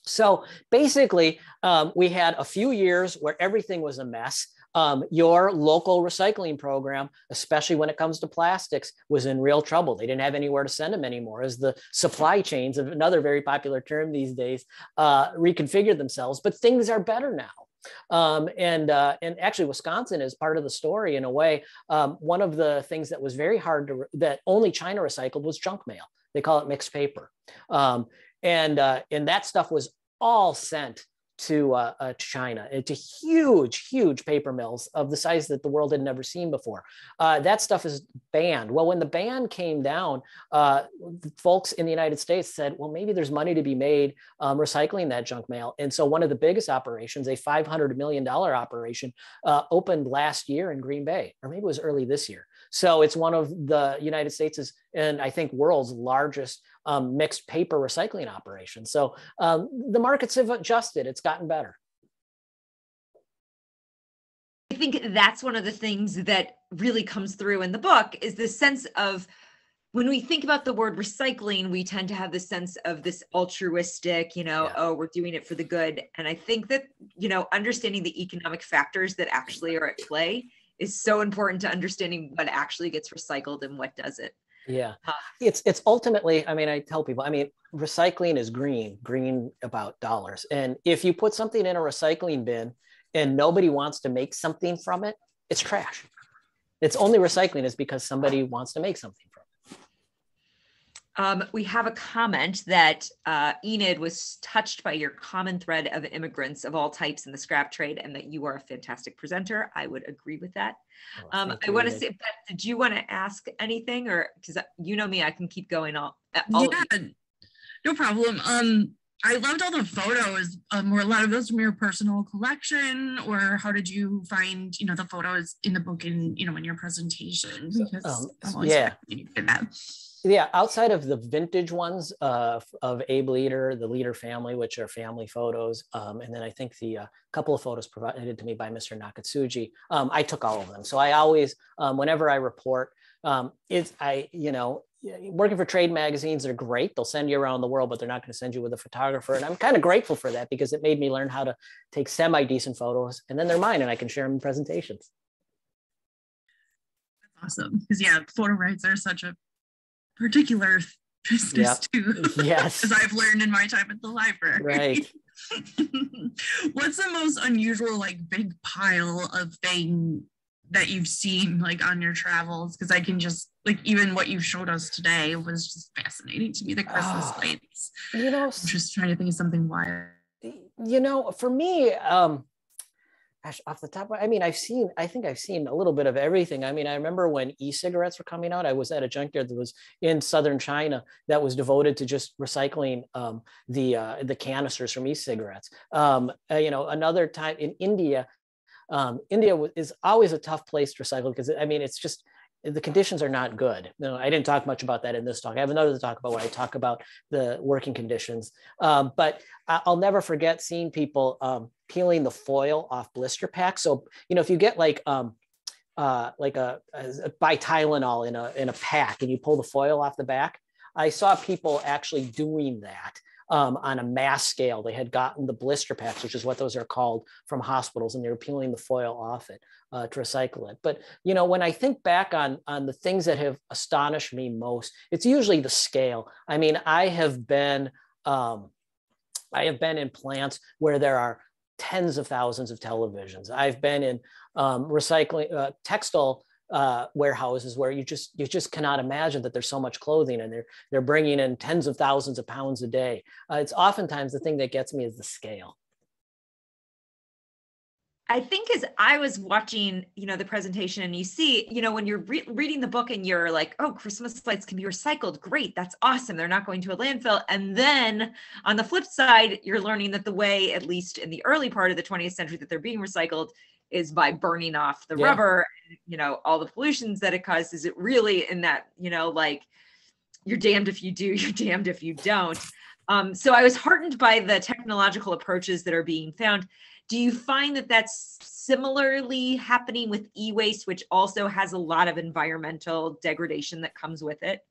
So basically, um, we had a few years where everything was a mess. Um, your local recycling program, especially when it comes to plastics, was in real trouble. They didn't have anywhere to send them anymore as the supply chains, of another very popular term these days, uh, reconfigured themselves. But things are better now. Um, and uh, and actually, Wisconsin is part of the story in a way. Um, one of the things that was very hard to that only China recycled was junk mail. They call it mixed paper, um, and uh, and that stuff was all sent to uh, uh, China, to huge, huge paper mills of the size that the world had never seen before. Uh, that stuff is banned. Well, when the ban came down, uh, folks in the United States said, well, maybe there's money to be made um, recycling that junk mail. And so one of the biggest operations, a $500 million operation, uh, opened last year in Green Bay, or maybe it was early this year. So it's one of the United States' and I think world's largest um, mixed paper recycling operations. So um, the markets have adjusted. It's gotten better. I think that's one of the things that really comes through in the book is this sense of when we think about the word recycling, we tend to have the sense of this altruistic, you know, Yeah. oh, we're doing it for the good. And I think that, you know, understanding the economic factors that actually are at play is so important to understanding what actually gets recycled and what doesn't. Yeah, Uh, it's it's ultimately. I mean, I tell people. I mean, recycling is green, green about dollars. And if you put something in a recycling bin and nobody wants to make something from it, it's trash. It's only recycling is because somebody wants to make something. Um, we have a comment that uh, Enid was touched by your common thread of immigrants of all types in the scrap trade and that you are a fantastic presenter. I would agree with that. Oh, Um, I want to say, Beth, did you want to ask anything or because you know me, I can keep going all. uh, all yeah, no problem. Um, I loved all the photos. Um, were a lot of those from your personal collection, or how did you find, you know, the photos in the book and you know in your presentation? Because um, yeah. fascinated in that. Yeah outside of the vintage ones uh, of abe leader the leader family which are family photos um, and then i think the uh, couple of photos provided to me by mr nakatsuji um, i took all of them. So i always um, whenever i report um, it's i you know working for trade magazines are great. They'll send you around the world but they're not going to send you with a photographer. And i'm kind of grateful for that because it made me learn how to take semi decent photos and then they're mine and i can share them in presentations. Awesome. Because yeah, photo rights are such a particular business too. yes [LAUGHS] As I've learned in my time at the library. right [LAUGHS] What's the most unusual, like big pile of thing that you've seen like on your travels? Because I can just like even what you showed us today was just fascinating to me. The Christmas Oh, lights. You know, I'm just trying to think of something wild. you know, for me, um, gosh, off the top, I mean, I've seen, I think I've seen a little bit of everything. I mean, I remember when e-cigarettes were coming out, I was at a junkyard that was in southern China that was devoted to just recycling um, the uh, the canisters from e-cigarettes. Um, uh, you know, another time in India, um, India is always a tough place to recycle because I mean, it's just the conditions are not good. No, I didn't talk much about that in this talk. I have another to talk about when I talk about the working conditions. Um, but I'll never forget seeing people um, peeling the foil off blister packs. So you know, if you get like um, uh, like a, a buy Tylenol in a in a pack and you pull the foil off the back, I saw people actually doing that um, on a mass scale. They had gotten the blister packs, which is what those are called, from hospitals, and they were peeling the foil off it uh, to recycle it. But you know, when I think back on on the things that have astonished me most, it's usually the scale. I mean, I have been um, I have been in plants where there are tens of thousands of televisions. I've been in um, recycling uh, textile uh, warehouses where you just you just cannot imagine that there's so much clothing and they're they're bringing in tens of thousands of pounds a day. Uh, it's oftentimes the thing that gets me is the scale. I think as I was watching, you know, the presentation and you see, you know, when you're re- reading the book and you're like, oh, Christmas lights can be recycled. Great. That's awesome. They're not going to a landfill. And then on the flip side, you're learning that the way, at least in the early part of the 20th century, that they're being recycled is by burning off the Yeah. rubber, and, you know, all the pollutions that it causes. It really in that, you know, like you're damned if you do, [LAUGHS] you're damned if you don't. Um, so I was heartened by the technological approaches that are being found. Do you find that that's similarly happening with e-waste, which also has a lot of environmental degradation that comes with it?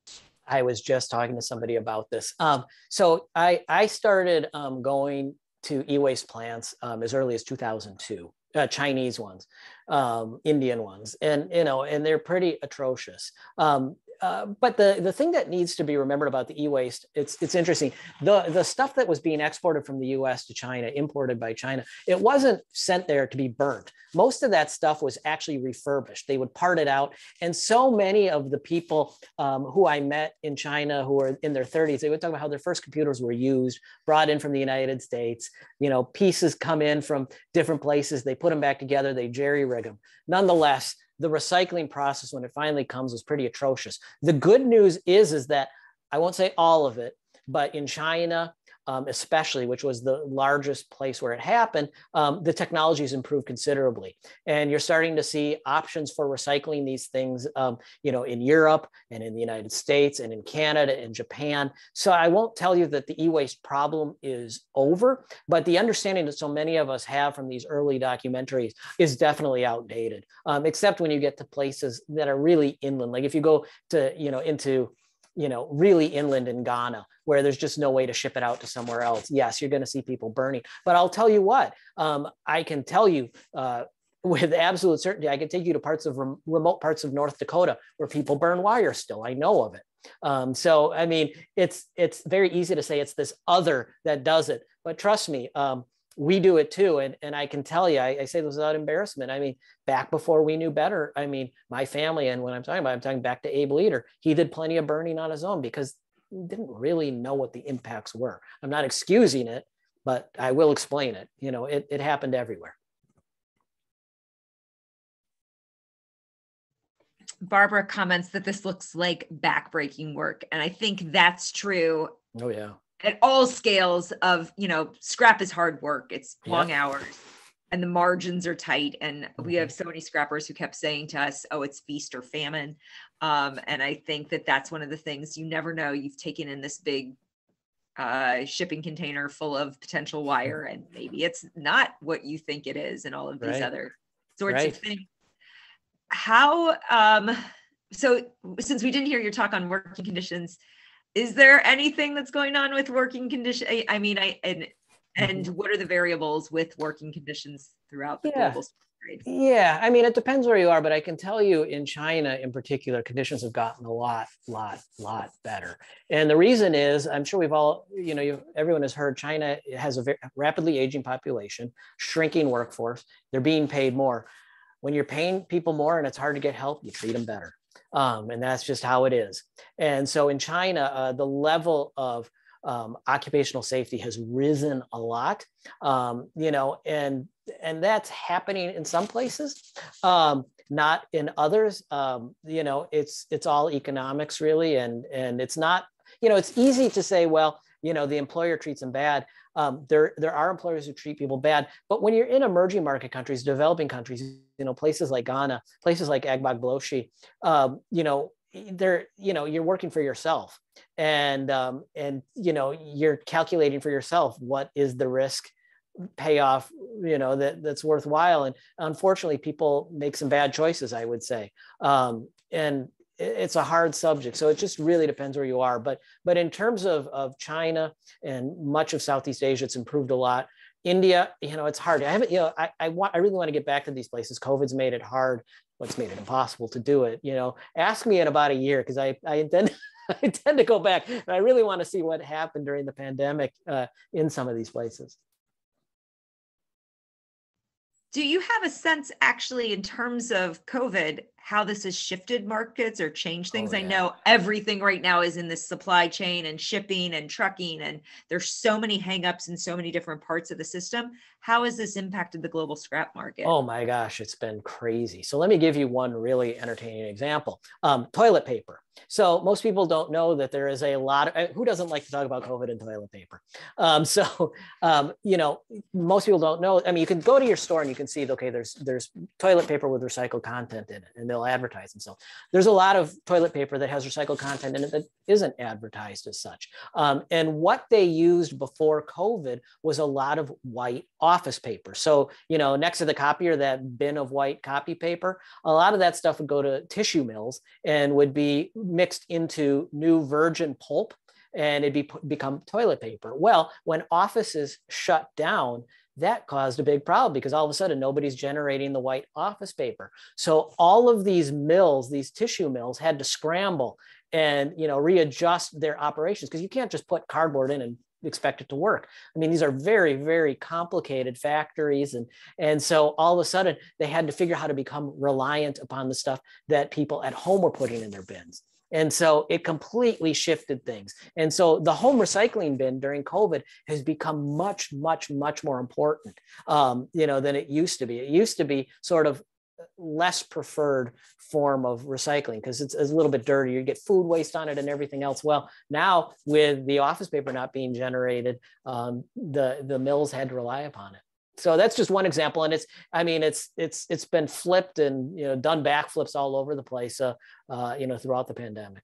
I was just talking to somebody about this. Um, so I I started um, going to e-waste plants um, as early as 2002. Uh, Chinese ones, um, Indian ones, and you know, and they're pretty atrocious. Um, uh, but the the thing that needs to be remembered about the e-waste, it's it's interesting. The the stuff that was being exported from the U.S. to China, imported by China, it wasn't sent there to be burnt. Most of that stuff was actually refurbished. They would part it out, and so many of the people um, who I met in China who were in their 30s, they would talk about how their first computers were used, brought in from the United States. You know, pieces come in from different places, they put them back together, they jerry rig them. Nonetheless, the recycling process when it finally comes was pretty atrocious. The good news is, is that I won't say all of it, but in China, um, especially, which was the largest place where it happened, um, the technology has improved considerably, and you're starting to see options for recycling these things, um, you know, in Europe and in the United States and in Canada and Japan. So I won't tell you that the e-waste problem is over, but the understanding that so many of us have from these early documentaries is definitely outdated. Um, except when you get to places that are really inland, like if you go to, you know, into you know, really inland in Ghana, where there's just no way to ship it out to somewhere else. Yes, you're going to see people burning. But I'll tell you what, um, I can tell you uh, [LAUGHS] with absolute certainty, I can take you to parts of rem- remote parts of North Dakota where people burn wire still. I know of it. Um, so, I mean, it's it's very easy to say it's this other that does it, but trust me, um, we do it too. And, and I can tell you, I, I say this without embarrassment. I mean, back before we knew better, I mean, my family, and when I'm talking about, I'm talking back to Abe Leader, he did plenty of burning on his own because he didn't really know what the impacts were. I'm not excusing it, but I will explain it. You know, it, it happened everywhere. Barbara comments that this looks like backbreaking work. And I think that's true Oh, yeah. At all scales of, you know, scrap is hard work. It's long hours and the margins are tight. And we have so many scrappers who kept saying to us, oh, it's feast or famine. Um, and I think that that's one of the things you never know. You've taken in this big uh, shipping container full of potential wire, and maybe it's not what you think it is, and all of these Right. other sorts Right. of things. How, um, so since we didn't hear your talk on working conditions, is there anything that's going on with working condition? I, I mean, I and and mm-hmm. what are the variables with working conditions throughout the Yeah. global trade. Yeah, I mean, it depends where you are, but I can tell you in China in particular, conditions have gotten a lot, lot, lot better. And the reason is, I'm sure we've all, you know, everyone has heard China has a very rapidly aging population, shrinking workforce. They're being paid more. When you're paying people more and it's hard to get help, you treat them better. Um, and that's just how it is. And so in China, uh, the level of um, occupational safety has risen a lot, um, you know, and and that's happening in some places, um, not in others. Um, you know, it's it's all economics really, and and it's not. You know, it's easy to say, well, you know, the employer treats them bad. Um, there there are employers who treat people bad, but when you're in emerging market countries, developing countries, you know, places like Ghana, places like Agbogbloshie, um, you know, they're you know, you're working for yourself, and um, and you know, you're calculating for yourself what is the risk payoff you know that that's worthwhile. And unfortunately people make some bad choices i would say. Um, and it's a hard subject. So it just really depends where you are. But but in terms of of china and much of southeast asia it's improved a lot. India you know it's hard. I haven't you know i, I want i really want to get back to these places. Covid's made it hard. What's made it impossible to do it you know? Ask me in about a year because i i intend [LAUGHS] I intend to go back, I really want to see what happened during the pandemic uh, in some of these places. Do you have a sense actually in terms of COVID, how this has shifted markets or changed things? Oh, I know everything right now is in this supply chain and shipping and trucking, and there's so many hangups in so many different parts of the system. How has this impacted the global scrap market? Oh my gosh, it's been crazy. So let me give you one really entertaining example. Um, toilet paper. So most people don't know that there is a lot of, uh, who doesn't like to talk about COVID and toilet paper? Um, [LAUGHS] so, um, you know, most people don't know. I mean, you can go to your store and you can see, okay, there's, there's toilet paper with recycled content in it and they'll advertise themselves. There's a lot of toilet paper that has recycled content in it that isn't advertised as such. Um, and what they used before COVID was a lot of white office paper. So, you know, next to the copier, that bin of white copy paper, a lot of that stuff would go to tissue mills and would be mixed into new virgin pulp and it'd be become toilet paper. Well, when offices shut down, that caused a big problem because all of a sudden nobody's generating the white office paper. So all of these mills, these tissue mills had to scramble and you know readjust their operations because you can't just put cardboard in and expect it to work. I mean, these are very, very complicated factories. And, and so all of a sudden they had to figure out how to become reliant upon the stuff that people at home were putting in their bins. And so it completely shifted things. And so the home recycling bin during COVID has become much, much, much more important, um, you know, than it used to be. It used to be sort of less preferred form of recycling because it's, it's, a little bit dirty. You get food waste on it and everything else. Well, now with the office paper not being generated, um, the the mills had to rely upon it. So that's just one example, and it's I mean it's it's it's been flipped and you know done backflips all over the place, uh, uh, you know, throughout the pandemic.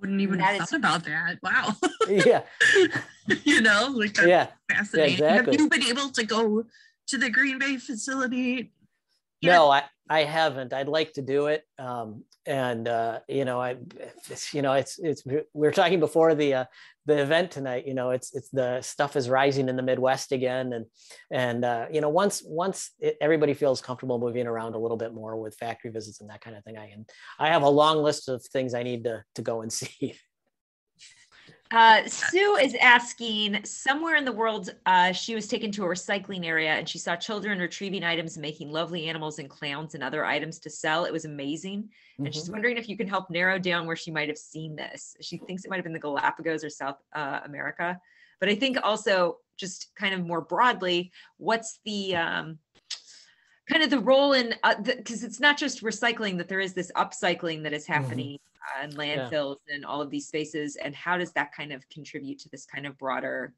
Wouldn't even That have is- thought about that. Wow. [LAUGHS] yeah, [LAUGHS] you know, like that's yeah. fascinating. exactly. Have you been able to go to the Green Bay facility? Yeah. No, I, I haven't. I'd like to do it. Um, and uh, you know, I, it's, you know, it's it's we were talking before the uh, the event tonight. You know, it's it's the stuff is rising in the Midwest again, and and uh, you know, once once it, everybody feels comfortable moving around a little bit more with factory visits and that kind of thing, I can I have a long list of things I need to to go and [LAUGHS] see. Uh, Sue is asking somewhere in the world, uh, she was taken to a recycling area and she saw children retrieving items, making lovely animals and clowns and other items to sell. It was amazing. And she's Mhm. wondering if you can help narrow down where she might have seen this. She thinks it might have been the Galapagos or South uh, America. But I think also, just kind of more broadly, what's the um, kind of the role in because it's not just recycling that there is this upcycling that is happening in landfills and all of these spaces and how does that kind of contribute to this kind of broader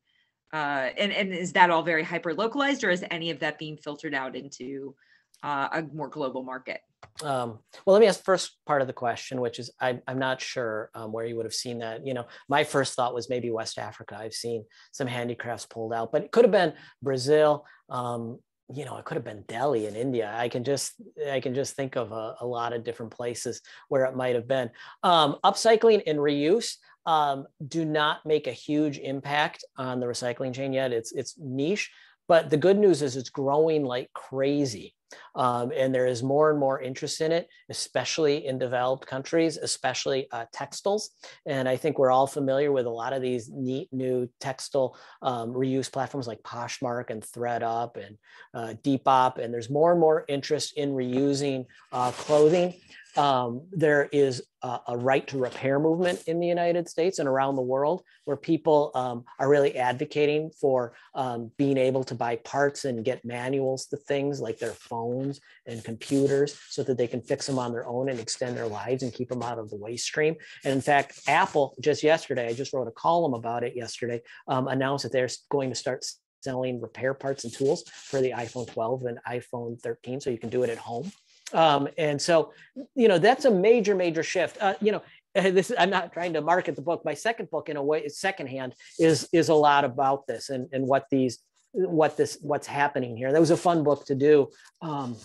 uh, and and is that all very hyper localized or is any of that being filtered out into uh, a more global market Um, well, let me ask the first part of the question, which is I, I'm not sure um, where you would have seen that. You know, my first thought was maybe West Africa. I've seen some handicrafts pulled out, but it could have been Brazil. Um, you know, it could have been Delhi in India. I can just I can just think of a, a lot of different places where it might have been. Um, upcycling and reuse. um, do not make a huge impact on the recycling chain yet. It's it's niche, but the good news is it's growing like crazy. Um, and there is more and more interest in it, especially in developed countries, especially uh, textiles. And I think we're all familiar with a lot of these neat new textile um, reuse platforms like Poshmark and ThredUp and uh, Depop. And there's more and more interest in reusing uh, clothing um, there is a, a, right to repair movement in the United States and around the world where people um, are really advocating for um, being able to buy parts and get manuals to things like their phones and computers so that they can fix them on their own and extend their lives and keep them out of the waste stream. And in fact, Apple just yesterday, I just wrote a column about it yesterday, um, announced that they're going to start selling repair parts and tools for the iPhone 12 and iPhone 13 so you can do it at home. Um, and so, you know, that's a major, major shift. Uh, you know, [LAUGHS] this I'm not trying to market the book. My second book, in a way, secondhand, is is a lot about this and and what these what this what's happening here. That was a fun book to do. Um,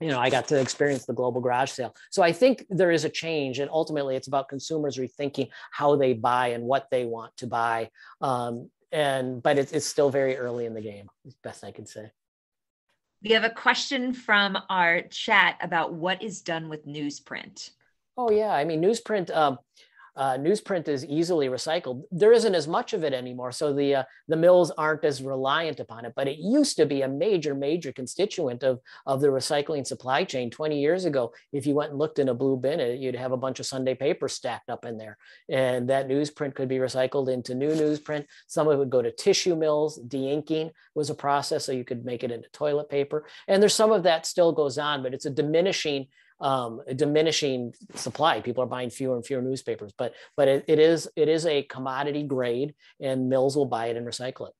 you know, I got to experience the global garage sale. So I think there is a change, and ultimately, it's about consumers rethinking how they buy and what they want to buy. Um, and but it's, it's still very early in the game, best I can say. We have a question from our chat about what is done with newsprint. Oh yeah, I mean newsprint. Um, uh, newsprint is easily recycled. There isn't as much of it anymore, so the uh, the mills aren't as reliant upon it. But it used to be a major, major constituent of of the recycling supply chain. Twenty years ago, if you went and looked in a blue bin, you'd have a bunch of Sunday paper stacked up in there, and that newsprint could be recycled into new newsprint. Some of it would go to tissue mills. De-inking was a process, so you could make it into toilet paper. And there's some of that still goes on, but it's a diminishing um, diminishing supply. People are buying fewer and fewer newspapers, but but it, it is it is a commodity grade, and mills will buy it and recycle it.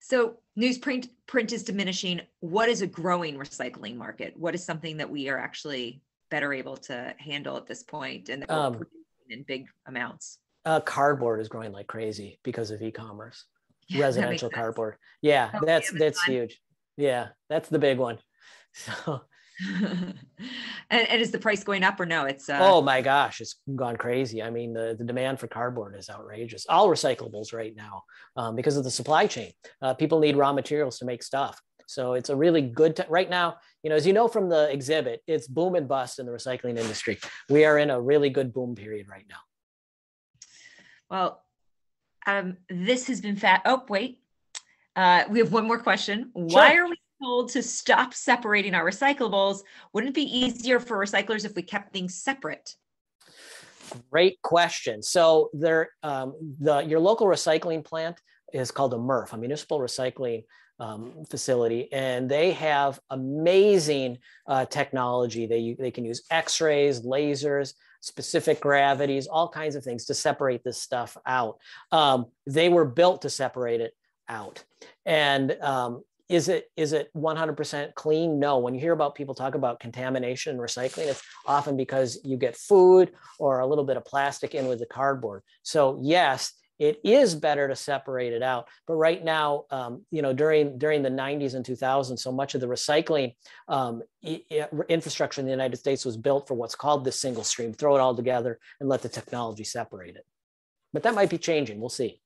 So newsprint print is diminishing. What is a growing recycling market? What is something that we are actually better able to handle at this point and um, in big amounts? Uh, cardboard is growing like crazy because of e-commerce. [LAUGHS] Yeah, Residential cardboard. Yeah, oh, that's that's huge. Yeah, that's the big one. [LAUGHS] So [LAUGHS] and, and, is the price going up or no? It's uh... oh my gosh, it's gone crazy. I mean, the, the demand for cardboard is outrageous. All recyclables right now um, because of the supply chain. Uh, people need raw materials to make stuff. So it's a really good t- right now. You know, as you know from the exhibit, it's boom and bust in the recycling industry. We are in a really good boom period right now. Well, um, this has been fat. Oh, wait. Uh, we have one more question. Sure. Why are we told to stop separating our recyclables, wouldn't it be easier for recyclers if we kept things separate? Great question. So there, um, the your local recycling plant is called a MRF, a municipal recycling um, facility, and they have amazing uh, technology. They they can use X-rays, lasers, specific gravities, all kinds of things to separate this stuff out. Um, they were built to separate it out, and um, is it is it 100% clean? No. When you hear about people talk about contamination and recycling it's often because you get food or a little bit of plastic in with the cardboard. So yes it is better to separate it out. But right now um, you know during during the 90s and 2000s so much of the recycling um, infrastructure in the united states was built for what's called the single stream throw it all together and let the technology separate it. But that might be changing. We'll see.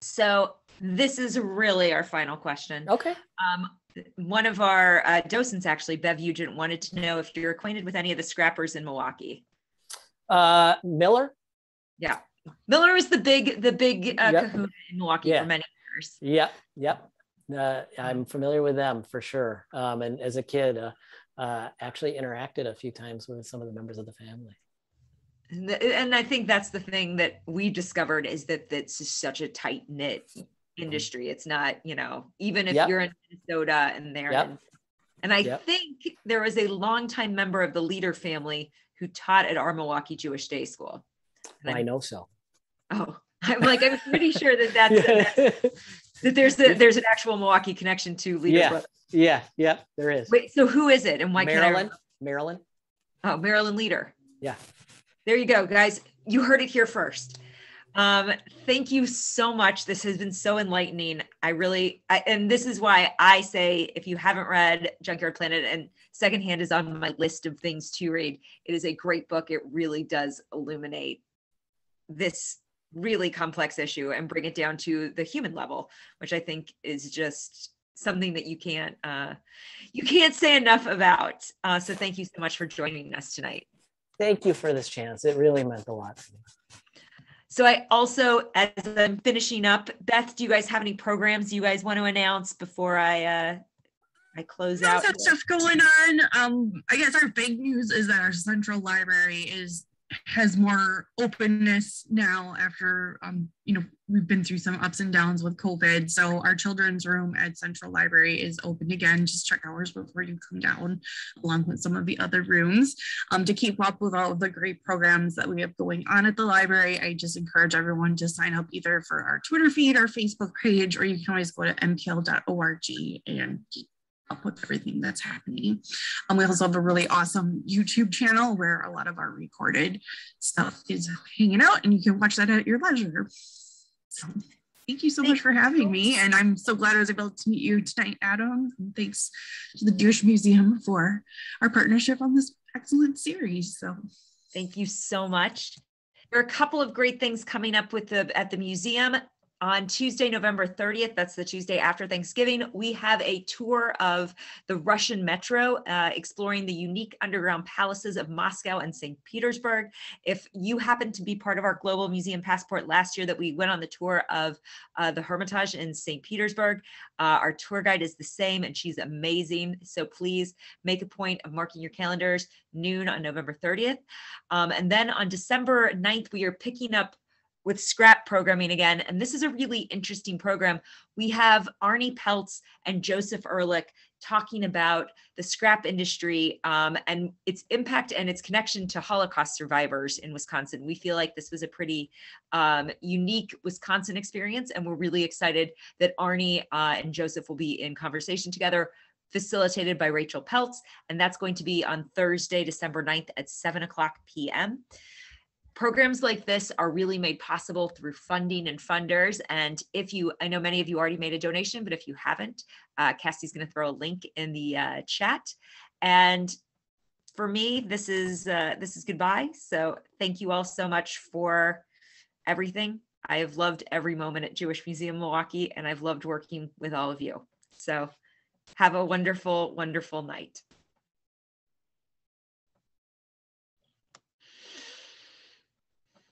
So this is really our final question. Okay. Um, one of our uh, docents, actually, Bev Ugent, wanted to know if you're acquainted with any of the scrappers in Milwaukee. Uh, Miller. Yeah, Miller is the big, the big uh, yep. kahuna in Milwaukee yeah. for many years. Yep, yep. Uh, I'm familiar with them for sure. Um, and as a kid, uh, uh, actually interacted a few times with some of the members of the family and I think that's the thing that we discovered is that it's such a tight knit Mm-hmm. industry. It's not, you know, even if yep. you're in Minnesota and there. Yep. And I yep. think there was a longtime member of the Leader family who taught at our Milwaukee Jewish Day School. I know so. Oh, [LAUGHS] I'm like, I'm pretty sure that that's, that's [LAUGHS] that there's the, there's an actual Milwaukee connection to Leader. Yeah. Yeah. Yeah. There is. Wait, so who is it and why I? Marilyn. Oh, Marilyn Leader. Yeah. There you go, guys. You heard it here first. Um, thank you so much. This has been so enlightening. I really, I, and this is why I say if you haven't read Junkyard Planet and Secondhand is on my list of things to read, it is a great book. It really does illuminate this really complex issue and bring it down to the human level, which I think is just something that you can't uh, you can't say enough about. Uh, so thank you so much for joining us tonight. Thank you for this chance. It really meant a lot to me. So I also, as I'm finishing up, Beth, do you guys have any programs you guys want to announce before I uh, I close out? Lots of stuff going on. Um, I guess our big news is that our central library is has more openness now after um, you know we've been through some ups and downs with covid. So our children's room at central library is open again. Just check hours before you come down along with some of the other rooms. Um, to keep up with all of the great programs that we have going on at the library i just encourage everyone to sign up either for our twitter feed our facebook page or you can always go to mpl.org and up with everything that's happening. Um, we also have a really awesome YouTube channel where a lot of our recorded stuff is hanging out, and you can watch that at your leisure. So thank you so much for having me, and I'm so glad I was able to meet you tonight, Adam. And thanks to the Jewish Museum for our partnership on this excellent series. So thank you so much. There are a couple of great things coming up with the at the museum on Tuesday, November 30th, that's the Tuesday after Thanksgiving, we have a tour of the Russian metro, uh, exploring the unique underground palaces of Moscow and St. Petersburg. If you happen to be part of our Global Museum Passport last year that we went on the tour of uh, the Hermitage in St. Petersburg, uh, our tour guide is the same and she's amazing. So please make a point of marking your calendars noon on November 30th. Um, and then on December 9th, we are picking up with scrap programming again. And this is a really interesting program. We have Arnie Peltz and Joseph Ehrlich talking about the scrap industry um, and its impact and its connection to Holocaust survivors in Wisconsin. We feel like this was a pretty um, unique Wisconsin experience, and we're really excited that Arnie uh, and Joseph will be in conversation together facilitated by Rachel Peltz, and that's going to be on Thursday, December 9th at 7 o'clock p.m programs like this are really made possible through funding and funders. And if you, I know many of you already made a donation, but if you haven't, uh, Cassie's going to throw a link in the uh, chat. And for me, this is uh, this is goodbye. So thank you all so much for everything. I have loved every moment at Jewish Museum Milwaukee, and I've loved working with all of you. So have a wonderful, wonderful night.